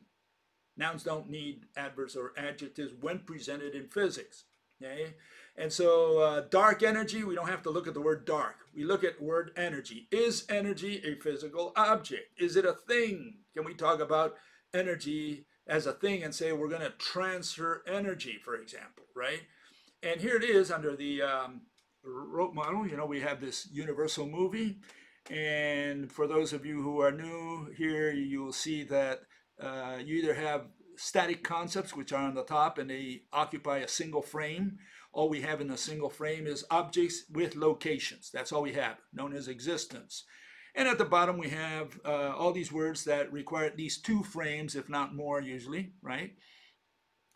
Nouns don't need adverbs or adjectives when presented in physics. Okay? And so uh, dark energy, we don't have to look at the word dark. We look at word energy. Is energy a physical object? Is it a thing? Can we talk about energy as a thing and say we're going to transfer energy, for example, right? And here it is under the um, rope model. You know, we have this universal movie. And for those of you who are new here, you will see that uh, you either have static concepts, which are on the top, and they occupy a single frame. All we have in a single frame is objects with locations. That's all we have, known as existence. And at the bottom, we have uh, all these words that require at least two frames, if not more usually, right?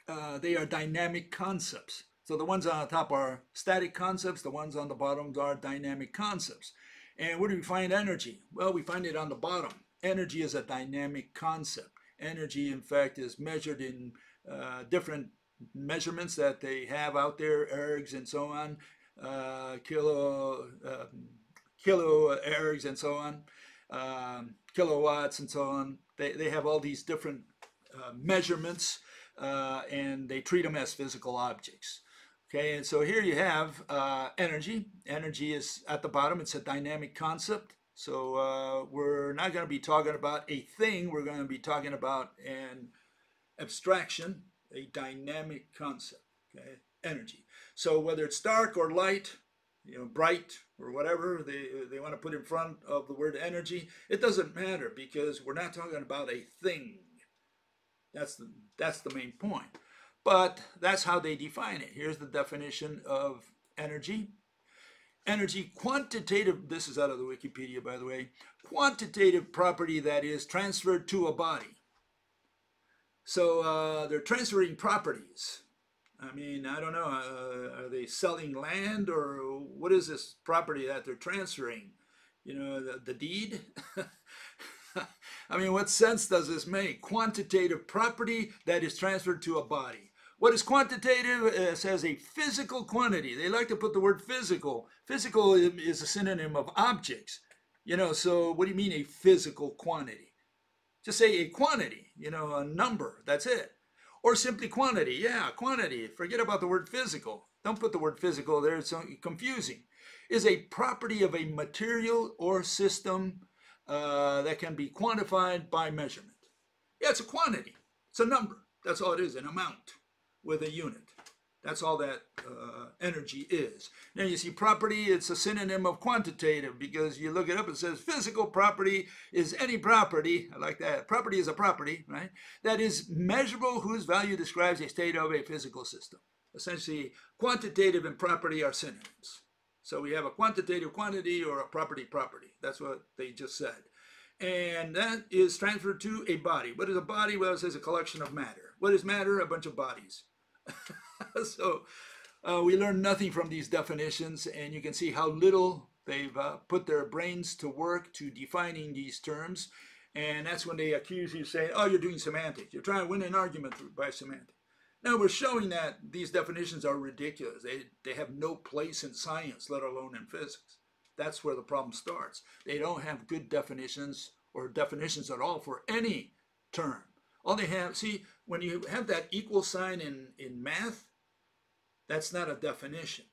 Uh, they are dynamic concepts. So the ones on the top are static concepts, the ones on the bottom are dynamic concepts. And where do we find energy? Well, we find it on the bottom. Energy is a dynamic concept energy, in fact, is measured in uh, different measurements that they have out there, ergs and so on, uh, kilo, um, kilo ergs and so on, um, kilowatts and so on. They, they have all these different uh, measurements uh, and they treat them as physical objects. Okay, and so here you have uh, energy. Energy is at the bottom. It's a dynamic concept. So uh, we're not going to be talking about a thing. We're going to be talking about an abstraction, a dynamic concept, okay? Energy. So whether it's dark or light, you know, bright or whatever they, they want to put in front of the word energy, it doesn't matter because we're not talking about a thing. That's the, that's the main point. But that's how they define it. Here's the definition of energy energy quantitative, this is out of the Wikipedia, by the way, quantitative property that is transferred to a body. So uh, they're transferring properties. I mean, I don't know, uh, are they selling land or what is this property that they're transferring? You know, the, the deed? I mean, what sense does this make? Quantitative property that is transferred to a body. What is quantitative? It says a physical quantity. They like to put the word physical. Physical is a synonym of objects. You know, so what do you mean a physical quantity? Just say a quantity, you know, a number, that's it. Or simply quantity, yeah, quantity. Forget about the word physical. Don't put the word physical there, it's confusing. Is a property of a material or system uh, that can be quantified by measurement. Yeah, it's a quantity. It's a number. That's all it is, an amount with a unit. That's all that uh, energy is. Now you see property, it's a synonym of quantitative because you look it up, it says physical property is any property, I like that, property is a property, right, that is measurable whose value describes a state of a physical system. Essentially, quantitative and property are synonyms. So we have a quantitative quantity or a property property. That's what they just said. And that is transferred to a body. What is a body? Well, it says a collection of matter. What is matter? A bunch of bodies. so uh, we learn nothing from these definitions, and you can see how little they've uh, put their brains to work to defining these terms. And that's when they accuse you saying, oh, you're doing semantics. You're trying to win an argument by semantics. Now we're showing that these definitions are ridiculous. They, they have no place in science, let alone in physics. That's where the problem starts. They don't have good definitions or definitions at all for any term. All they have, see, when you have that equal sign in, in math, that's not a definition.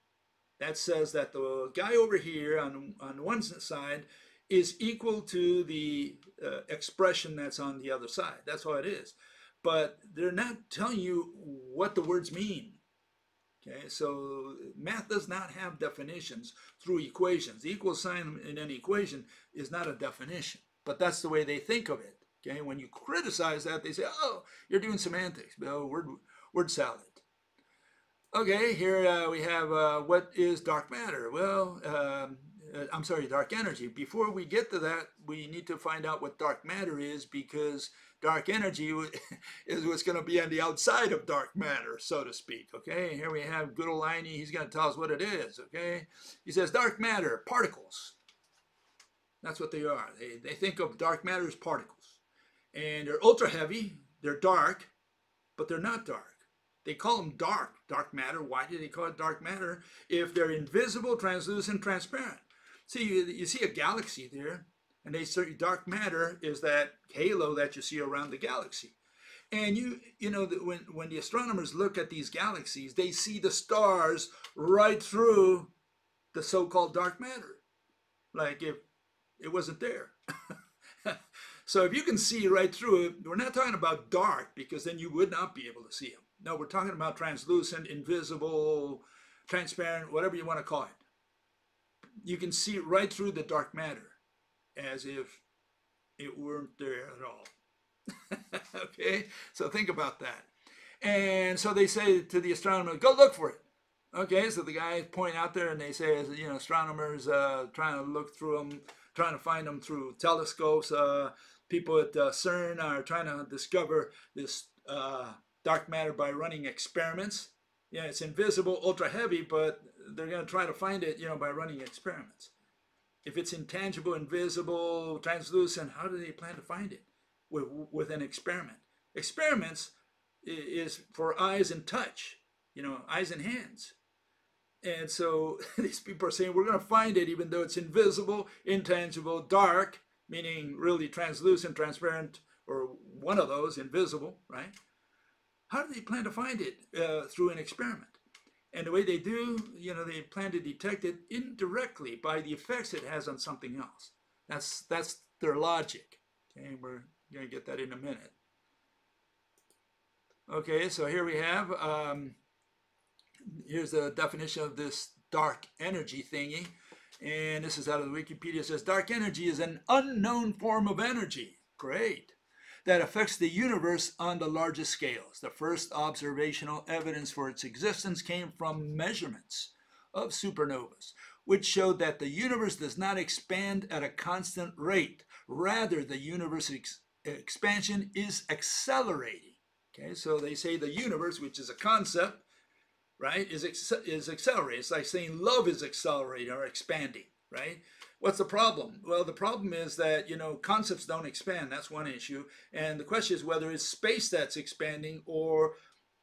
That says that the guy over here on, on one side is equal to the uh, expression that's on the other side. That's all it is. But they're not telling you what the words mean. Okay, so math does not have definitions through equations. The equal sign in an equation is not a definition, but that's the way they think of it. Okay, when you criticize that, they say, "Oh, you're doing semantics." Oh, word word salad. Okay, here uh, we have uh, what is dark matter. Well, um, uh, I'm sorry, dark energy. Before we get to that, we need to find out what dark matter is because dark energy is what's going to be on the outside of dark matter, so to speak. Okay, here we have good old Liney. He's going to tell us what it is. Okay, he says dark matter, particles. That's what they are. They, they think of dark matter as particles and they're ultra heavy, they're dark, but they're not dark. They call them dark, dark matter. Why do they call it dark matter? If they're invisible, translucent, transparent. See, you, you see a galaxy there, and they say dark matter is that halo that you see around the galaxy. And you, you know, when, when the astronomers look at these galaxies, they see the stars right through the so-called dark matter. Like if it wasn't there. So if you can see right through it, we're not talking about dark because then you would not be able to see them. No, we're talking about translucent, invisible, transparent, whatever you want to call it. You can see right through the dark matter as if it weren't there at all. okay, so think about that. And so they say to the astronomer, go look for it. Okay, so the guys point out there and they say, you know, astronomers uh, trying to look through them, trying to find them through telescopes. Uh, people at uh, CERN are trying to discover this uh, dark matter by running experiments. Yeah, it's invisible, ultra heavy, but they're going to try to find it, you know, by running experiments. If it's intangible, invisible, translucent, how do they plan to find it? With, with an experiment. Experiments is for eyes and touch, you know, eyes and hands. And so these people are saying we're going to find it even though it's invisible, intangible, dark, meaning really translucent, transparent, or one of those, invisible, right? How do they plan to find it? Uh, through an experiment. And the way they do, you know, they plan to detect it indirectly by the effects it has on something else. That's, that's their logic. Okay, we're going to get that in a minute. Okay, so here we have, um, here's the definition of this dark energy thingy and this is out of the Wikipedia, it says dark energy is an unknown form of energy. Great. That affects the universe on the largest scales. The first observational evidence for its existence came from measurements of supernovas, which showed that the universe does not expand at a constant rate. Rather, the universe ex expansion is accelerating. Okay, so they say the universe, which is a concept, right, is, is accelerating. It's like saying love is accelerating or expanding, right? What's the problem? Well, the problem is that, you know, concepts don't expand. That's one issue. And the question is whether it's space that's expanding or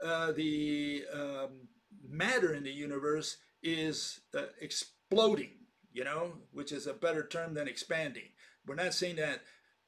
uh, the um, matter in the universe is uh, exploding, you know, which is a better term than expanding. We're not saying that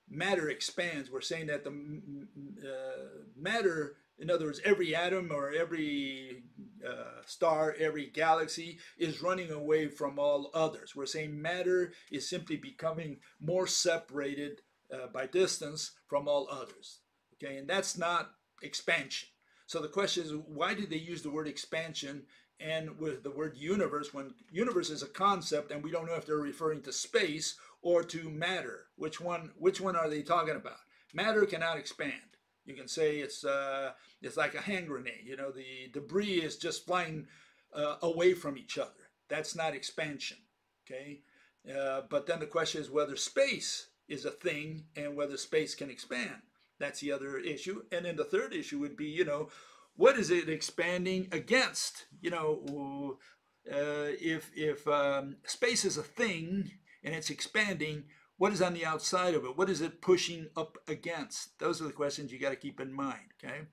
matter expands. We're saying that the uh, matter in other words, every atom or every uh, star, every galaxy is running away from all others. We're saying matter is simply becoming more separated uh, by distance from all others. Okay, and that's not expansion. So the question is, why did they use the word expansion and with the word universe when universe is a concept and we don't know if they're referring to space or to matter? Which one? Which one are they talking about? Matter cannot expand. You can say it's uh, it's like a hand grenade. You know, the debris is just flying uh, away from each other. That's not expansion. Okay. Uh, but then the question is whether space is a thing and whether space can expand. That's the other issue. And then the third issue would be, you know, what is it expanding against? You know, uh, if if um, space is a thing and it's expanding, what is on the outside of it? What is it pushing up against? Those are the questions you got to keep in mind. Okay.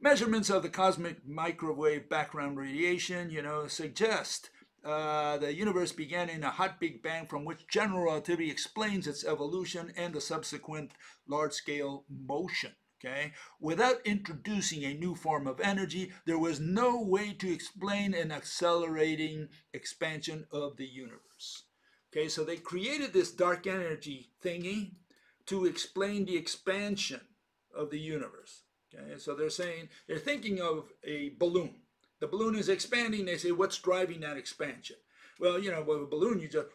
Measurements of the cosmic microwave background radiation, you know, suggest uh, the universe began in a hot Big Bang from which general relativity explains its evolution and the subsequent large-scale motion. Okay, without introducing a new form of energy, there was no way to explain an accelerating expansion of the universe. Okay, so they created this dark energy thingy to explain the expansion of the universe. Okay, so they're saying they're thinking of a balloon. The balloon is expanding. They say, what's driving that expansion? Well, you know, with a balloon, you just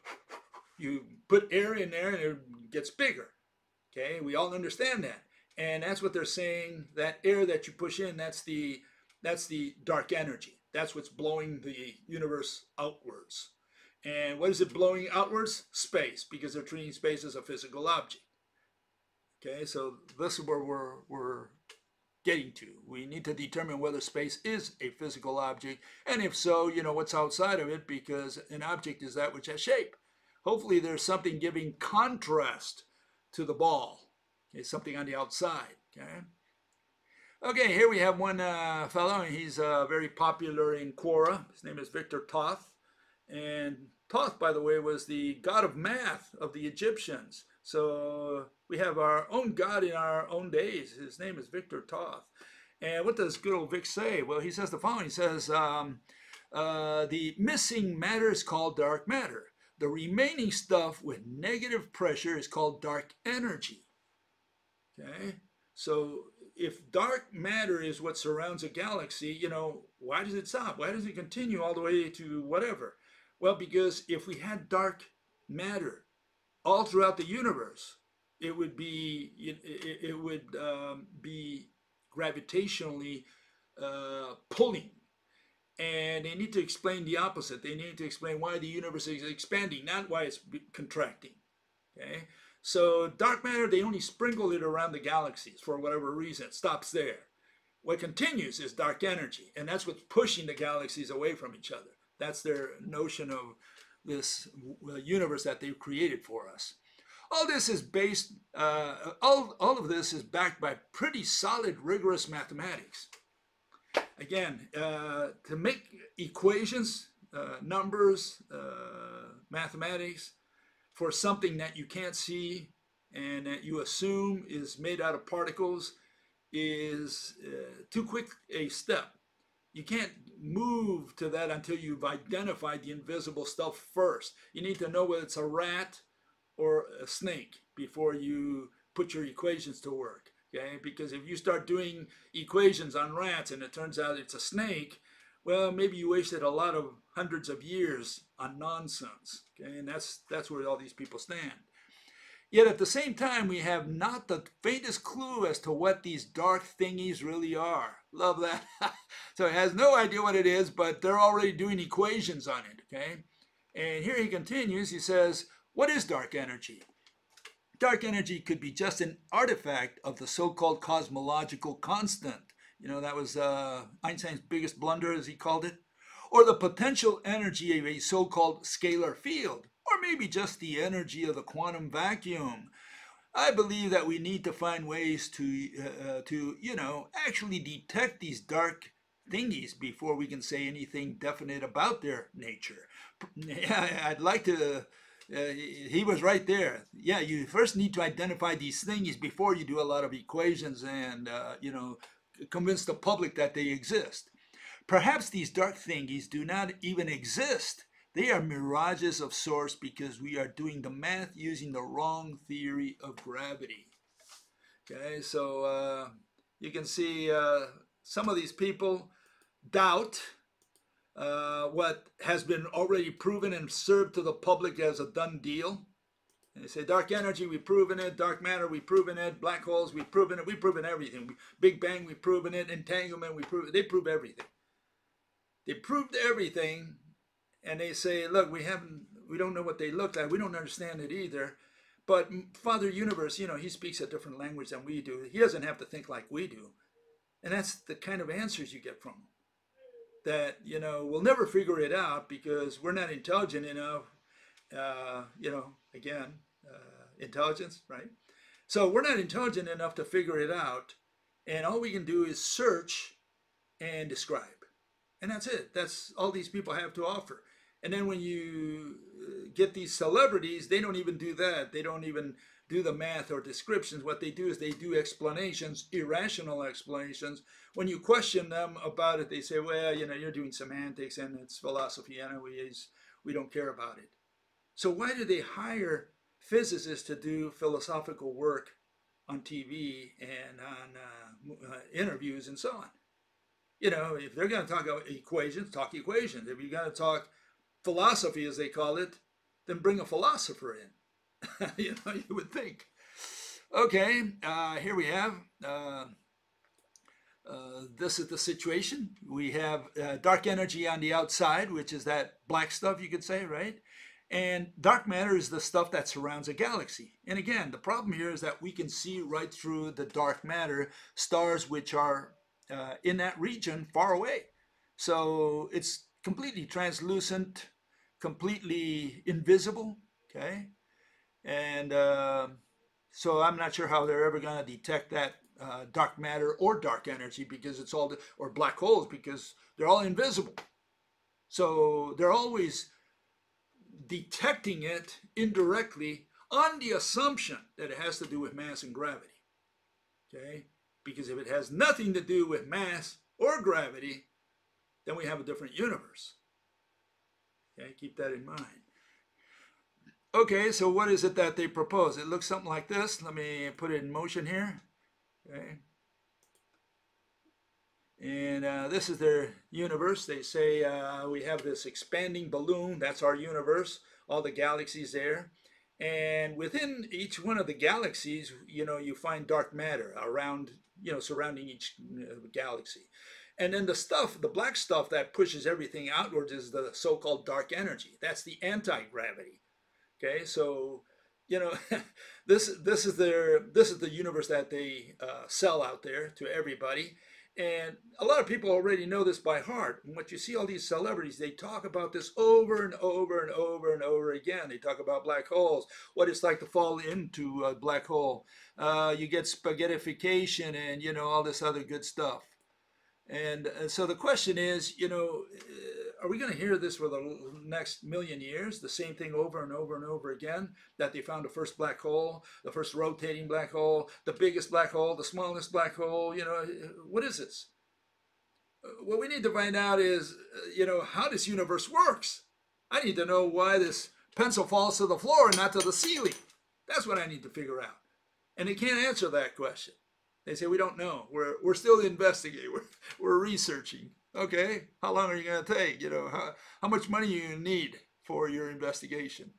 you put air in there and it gets bigger. Okay, we all understand that, and that's what they're saying. That air that you push in, that's the that's the dark energy. That's what's blowing the universe outwards. And what is it blowing outwards? Space, because they're treating space as a physical object. Okay, so this is where we're, we're getting to. We need to determine whether space is a physical object, and if so, you know, what's outside of it, because an object is that which has shape. Hopefully there's something giving contrast to the ball. Okay, something on the outside, okay? Okay, here we have one uh, fellow, and he's uh, very popular in Quora. His name is Victor Thoth. And Thoth, by the way, was the god of math of the Egyptians. So we have our own God in our own days. His name is Victor Thoth. And what does good old Vic say? Well, he says the following. He says, um, uh, the missing matter is called dark matter. The remaining stuff with negative pressure is called dark energy. Okay? So if dark matter is what surrounds a galaxy, you know, why does it stop? Why does it continue all the way to whatever? Well, because if we had dark matter all throughout the universe, it would be it, it would um, be gravitationally uh, pulling. And they need to explain the opposite. They need to explain why the universe is expanding, not why it's contracting. Okay, so dark matter they only sprinkle it around the galaxies for whatever reason. It stops there. What continues is dark energy, and that's what's pushing the galaxies away from each other. That's their notion of this uh, universe that they've created for us. All this is based, uh, all, all of this is backed by pretty solid, rigorous mathematics. Again, uh, to make equations, uh, numbers, uh, mathematics for something that you can't see and that you assume is made out of particles is uh, too quick a step. You can't move to that until you've identified the invisible stuff first. You need to know whether it's a rat or a snake before you put your equations to work. Okay, because if you start doing equations on rats and it turns out it's a snake, well, maybe you wasted a lot of hundreds of years on nonsense. Okay, and that's that's where all these people stand. Yet at the same time, we have not the faintest clue as to what these dark thingies really are. Love that. so he has no idea what it is, but they're already doing equations on it, okay? And here he continues, he says, what is dark energy? Dark energy could be just an artifact of the so-called cosmological constant. You know, that was uh, Einstein's biggest blunder, as he called it. Or the potential energy of a so-called scalar field or maybe just the energy of the quantum vacuum. I believe that we need to find ways to, uh, uh to you know, actually detect these dark thingies before we can say anything definite about their nature. Yeah, I'd like to. Uh, he was right there. Yeah, you first need to identify these thingies before you do a lot of equations and uh, you know convince the public that they exist. Perhaps these dark thingies do not even exist they are mirages of sorts because we are doing the math using the wrong theory of gravity. Okay, so uh, you can see uh, some of these people doubt uh, what has been already proven and served to the public as a done deal. And they say dark energy, we've proven it. Dark matter, we've proven it. Black holes, we've proven it. We've proven everything. Big Bang, we've proven it. Entanglement, we prove it. They prove everything. They proved everything, and they say, look, we haven't, we don't know what they look like. We don't understand it either. But Father Universe, you know, he speaks a different language than we do. He doesn't have to think like we do. And that's the kind of answers you get from him. That, you know, we'll never figure it out because we're not intelligent enough. Uh, you know, again, uh, intelligence, right? So we're not intelligent enough to figure it out. And all we can do is search and describe. And that's it. That's all these people have to offer. And then when you uh, get these celebrities, they don't even do that. They don't even do the math or descriptions. What they do is they do explanations, irrational explanations. When you question them about it, they say, well, you know, you're doing semantics and it's philosophy anyways. We don't care about it. So why do they hire physicists to do philosophical work on TV and on uh, uh, interviews and so on? You know, if they're going to talk about equations, talk equations. If you're going to talk philosophy, as they call it, then bring a philosopher in. you know, you would think. Okay, uh, here we have. Uh, uh, this is the situation. We have uh, dark energy on the outside, which is that black stuff, you could say, right? And dark matter is the stuff that surrounds a galaxy. And again, the problem here is that we can see right through the dark matter stars which are uh, in that region far away. So it's completely translucent, completely invisible, okay? And uh, so I'm not sure how they're ever going to detect that uh, dark matter or dark energy because it's all, or black holes because they're all invisible. So they're always detecting it indirectly on the assumption that it has to do with mass and gravity. Okay? Because if it has nothing to do with mass or gravity, then we have a different universe. Okay, keep that in mind. Okay, so what is it that they propose? It looks something like this. Let me put it in motion here. Okay. And uh, this is their universe. They say uh, we have this expanding balloon. That's our universe. All the galaxies there. And within each one of the galaxies, you know, you find dark matter around, you know, surrounding each uh, galaxy. And then the stuff, the black stuff that pushes everything outwards is the so-called dark energy. That's the anti-gravity. Okay, so you know, this this is their this is the universe that they uh, sell out there to everybody. And a lot of people already know this by heart. And what you see all these celebrities, they talk about this over and over and over and over again. They talk about black holes, what it's like to fall into a black hole. Uh, you get spaghettification and, you know, all this other good stuff. And uh, so the question is, you know, uh, are we going to hear this for the next million years? The same thing over and over and over again that they found the first black hole, the first rotating black hole, the biggest black hole, the smallest black hole. You know, uh, what is this? What we need to find out is, you know, how this universe works. I need to know why this pencil falls to the floor and not to the ceiling. That's what I need to figure out. And they can't answer that question. They say, we don't know. We're, we're still investigating. We're, we're researching. Okay, how long are you going to take? You know, how, how much money you need for your investigation?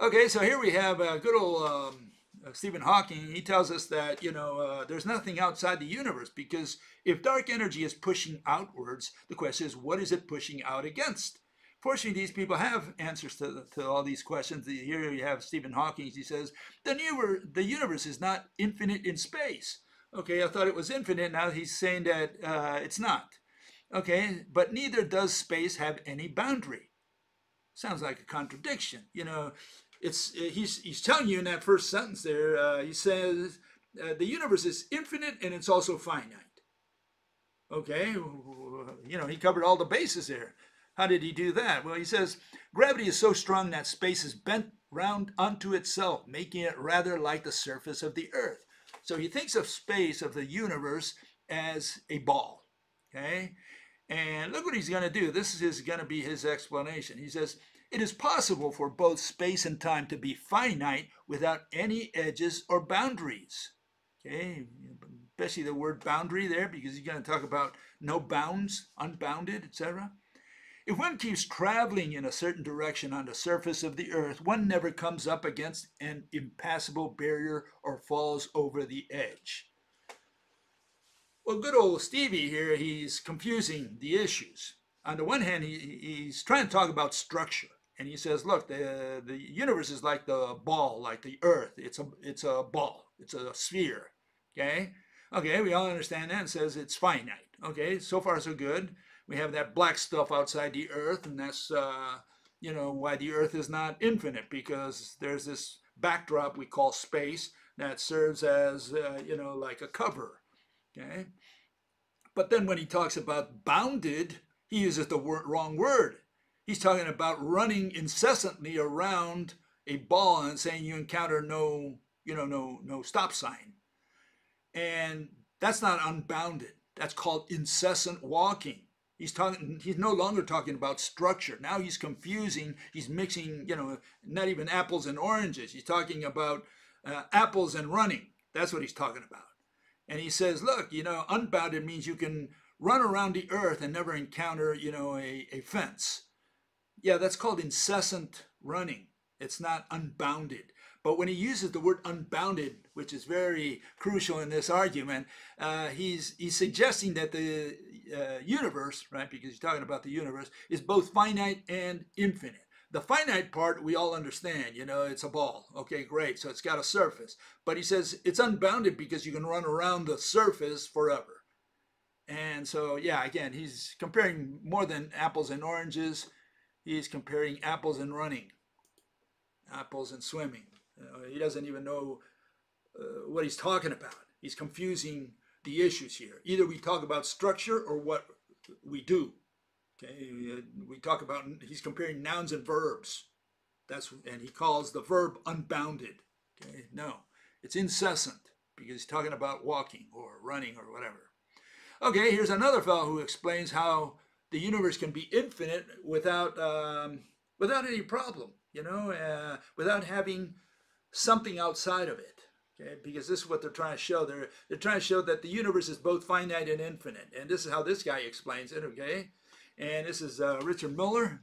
Okay, so here we have a good old um, uh, Stephen Hawking. He tells us that, you know, uh, there's nothing outside the universe because if dark energy is pushing outwards, the question is, what is it pushing out against? Fortunately, these people have answers to, to all these questions. Here you have Stephen Hawking. He says, the, newer, the universe is not infinite in space. Okay, I thought it was infinite. Now he's saying that uh, it's not. Okay, but neither does space have any boundary. Sounds like a contradiction. You know, it's he's he's telling you in that first sentence there. Uh, he says uh, the universe is infinite and it's also finite. Okay, you know he covered all the bases there. How did he do that? Well, he says gravity is so strong that space is bent round unto itself, making it rather like the surface of the earth. So he thinks of space, of the universe, as a ball. Okay? And look what he's going to do. This is going to be his explanation. He says, it is possible for both space and time to be finite without any edges or boundaries. Okay? especially the word boundary there, because he's going to talk about no bounds, unbounded, etc. If one keeps traveling in a certain direction on the surface of the earth, one never comes up against an impassable barrier or falls over the edge. Well, good old Stevie here, he's confusing the issues. On the one hand, he, he's trying to talk about structure. And he says, look, the, the universe is like the ball, like the earth. It's a, it's a ball, it's a sphere. Okay? Okay, we all understand that and says it's finite. Okay, so far so good. We have that black stuff outside the earth, and that's, uh, you know, why the earth is not infinite, because there's this backdrop we call space that serves as, uh, you know, like a cover. Okay? But then when he talks about bounded, he uses the wrong word. He's talking about running incessantly around a ball and saying you encounter no, you know, no, no stop sign. And that's not unbounded. That's called incessant walking. He's talking. He's no longer talking about structure. Now he's confusing. He's mixing. You know, not even apples and oranges. He's talking about uh, apples and running. That's what he's talking about. And he says, look, you know, unbounded means you can run around the earth and never encounter, you know, a, a fence. Yeah, that's called incessant running. It's not unbounded. But when he uses the word unbounded, which is very crucial in this argument, uh, he's he's suggesting that the uh, universe, right, because he's talking about the universe, is both finite and infinite. The finite part we all understand, you know, it's a ball. Okay, great. So it's got a surface. But he says it's unbounded because you can run around the surface forever. And so, yeah, again, he's comparing more than apples and oranges. He's comparing apples and running, apples and swimming. He doesn't even know uh, what he's talking about. He's confusing the issues here. Either we talk about structure or what we do. Okay, we talk about he's comparing nouns and verbs. That's and he calls the verb unbounded. Okay, no, it's incessant because he's talking about walking or running or whatever. Okay, here's another fellow who explains how the universe can be infinite without um, without any problem. You know, uh, without having something outside of it. Okay, because this is what they're trying to show. They're they're trying to show that the universe is both finite and infinite, and this is how this guy explains it. Okay, and this is uh, Richard Muller,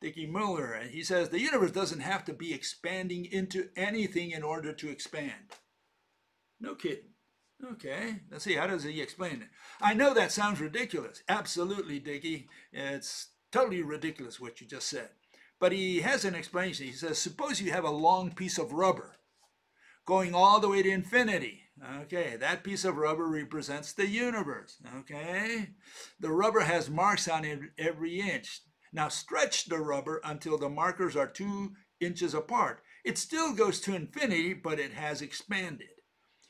Dickie Muller, and he says the universe doesn't have to be expanding into anything in order to expand. No kidding. Okay, let's see, how does he explain it? I know that sounds ridiculous. Absolutely, Dickie. It's totally ridiculous what you just said. But he has an explanation. He says, suppose you have a long piece of rubber going all the way to infinity. Okay, that piece of rubber represents the universe. Okay, the rubber has marks on it every inch. Now stretch the rubber until the markers are two inches apart. It still goes to infinity, but it has expanded.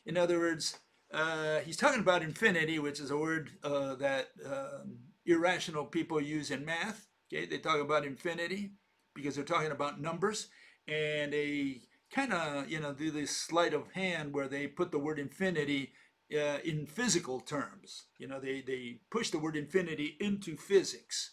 In other words, uh, he's talking about infinity, which is a word uh, that um, irrational people use in math. Okay, they talk about infinity because they're talking about numbers, and they kind of you know do this sleight of hand where they put the word infinity uh, in physical terms. You know, they they push the word infinity into physics.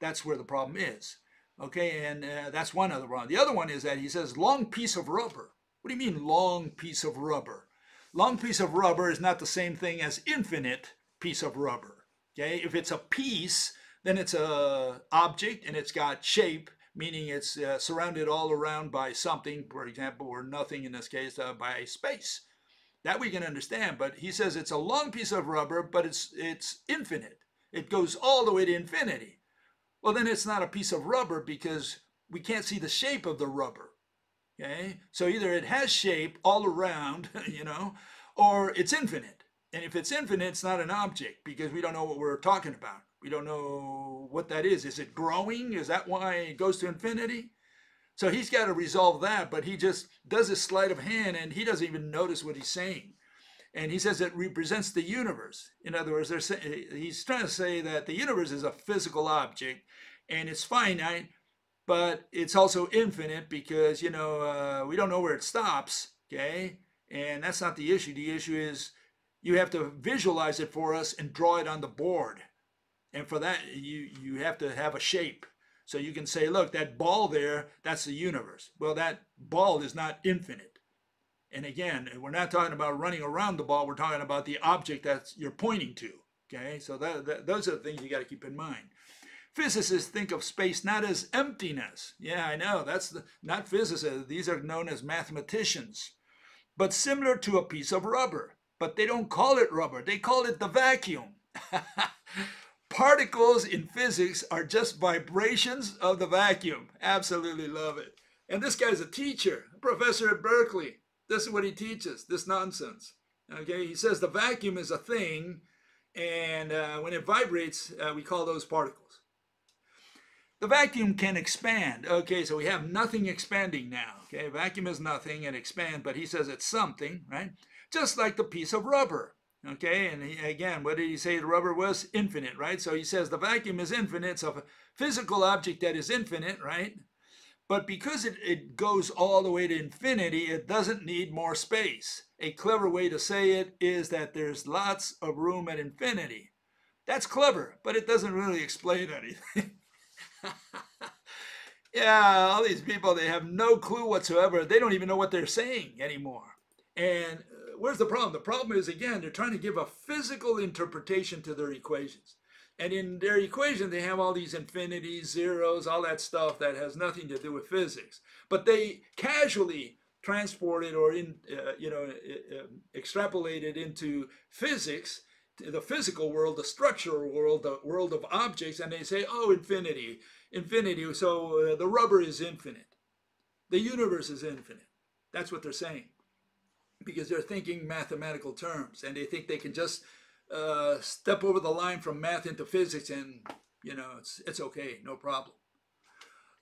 That's where the problem is. Okay, and uh, that's one other one. The other one is that he says long piece of rubber. What do you mean long piece of rubber? Long piece of rubber is not the same thing as infinite piece of rubber. Okay, if it's a piece, then it's a object and it's got shape, meaning it's uh, surrounded all around by something, for example, or nothing in this case, uh, by space. That we can understand, but he says it's a long piece of rubber, but it's it's infinite. It goes all the way to infinity. Well, then it's not a piece of rubber because we can't see the shape of the rubber. Okay, so either it has shape all around, you know, or it's infinite. And if it's infinite, it's not an object because we don't know what we're talking about. We don't know what that is. Is it growing? Is that why it goes to infinity? So he's got to resolve that, but he just does a sleight of hand and he doesn't even notice what he's saying. And he says it represents the universe. In other words, he's trying to say that the universe is a physical object and it's finite, but it's also infinite because you know uh, we don't know where it stops okay and that's not the issue the issue is you have to visualize it for us and draw it on the board and for that you you have to have a shape so you can say look that ball there that's the universe well that ball is not infinite And again, we're not talking about running around the ball. We're talking about the object that you're pointing to. Okay, so that, that, those are the things you got to keep in mind. Physicists think of space not as emptiness. Yeah, I know. That's the, not physicists. These are known as mathematicians. But similar to a piece of rubber. But they don't call it rubber. They call it the vacuum. Particles in physics are just vibrations of the vacuum. Absolutely love it. And this guy's a teacher, a professor at Berkeley. This is what he teaches, this nonsense. Okay, he says the vacuum is a thing, and uh, when it vibrates, uh, we call those particles. The vacuum can expand. Okay, so we have nothing expanding now. Okay, vacuum is nothing and expand, but he says it's something, right? Just like the piece of rubber. Okay, and he, again, what did he say the rubber was? Infinite, right? So he says the vacuum is infinite, so a physical object that is infinite, right? But because it, it goes all the way to infinity, it doesn't need more space. A clever way to say it is that there's lots of room at infinity. That's clever, but it doesn't really explain anything. yeah, all these people, they have no clue whatsoever. They don't even know what they're saying anymore. And where's the problem? The problem is, again, they're trying to give a physical interpretation to their equations. And in their equation, they have all these infinities, zeros, all that stuff that has nothing to do with physics. But they casually transport it or in, uh, you know, uh, extrapolate it into physics the physical world, the structural world, the world of objects, and they say, oh, infinity, infinity. So uh, the rubber is infinite. The universe is infinite. That's what they're saying. Because they're thinking mathematical terms and they think they can just uh, step over the line from math into physics and, you know, it's, it's okay, no problem.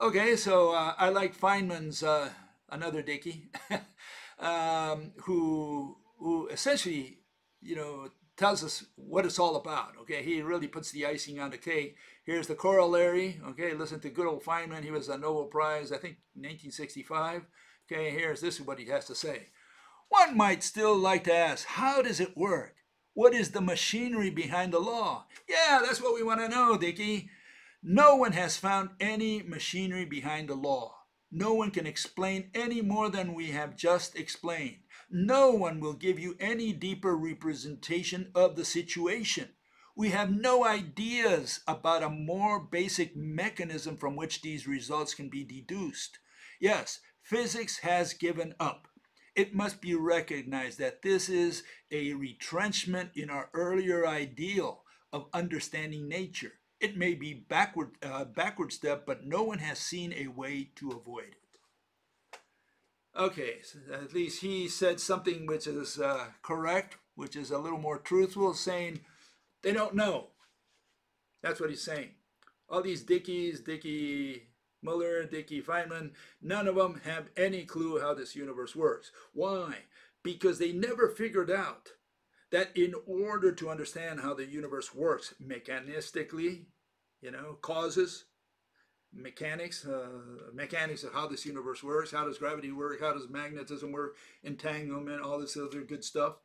Okay, so uh, I like Feynman's uh, another Dickey, um, who, who essentially, you know, tells us what it's all about. Okay, he really puts the icing on the cake. Here's the corollary. Okay, listen to good old Feynman. He was a Nobel Prize, I think, 1965. Okay, here's this is what he has to say. One might still like to ask, how does it work? What is the machinery behind the law? Yeah, that's what we want to know, Dickey. No one has found any machinery behind the law. No one can explain any more than we have just explained. No one will give you any deeper representation of the situation. We have no ideas about a more basic mechanism from which these results can be deduced. Yes, physics has given up. It must be recognized that this is a retrenchment in our earlier ideal of understanding nature. It may be backward, uh, backward step, but no one has seen a way to avoid it. Okay, so at least he said something which is uh, correct, which is a little more truthful, saying they don't know. That's what he's saying. All these Dickies, Dickey Muller, Dickey Feynman, none of them have any clue how this universe works. Why? Because they never figured out that in order to understand how the universe works mechanistically, you know, causes, mechanics, uh, mechanics of how this universe works, how does gravity work, how does magnetism work, entanglement, all this other good stuff.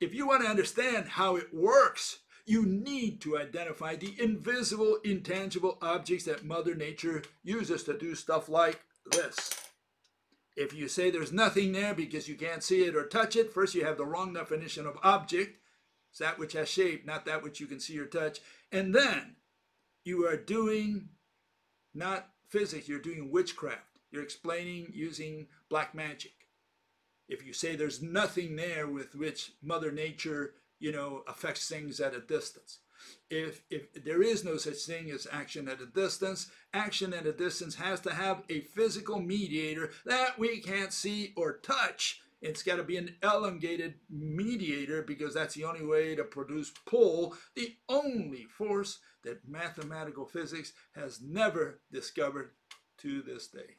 If you want to understand how it works, you need to identify the invisible, intangible objects that Mother Nature uses to do stuff like this. If you say there's nothing there because you can't see it or touch it, first you have the wrong definition of object. It's that which has shape, not that which you can see or touch. And then you are doing not physics, you're doing witchcraft. You're explaining using black magic. If you say there's nothing there with which Mother Nature, you know, affects things at a distance. If, if there is no such thing as action at a distance, action at a distance has to have a physical mediator that we can't see or touch. It's got to be an elongated mediator because that's the only way to produce pull, the only force that mathematical physics has never discovered to this day.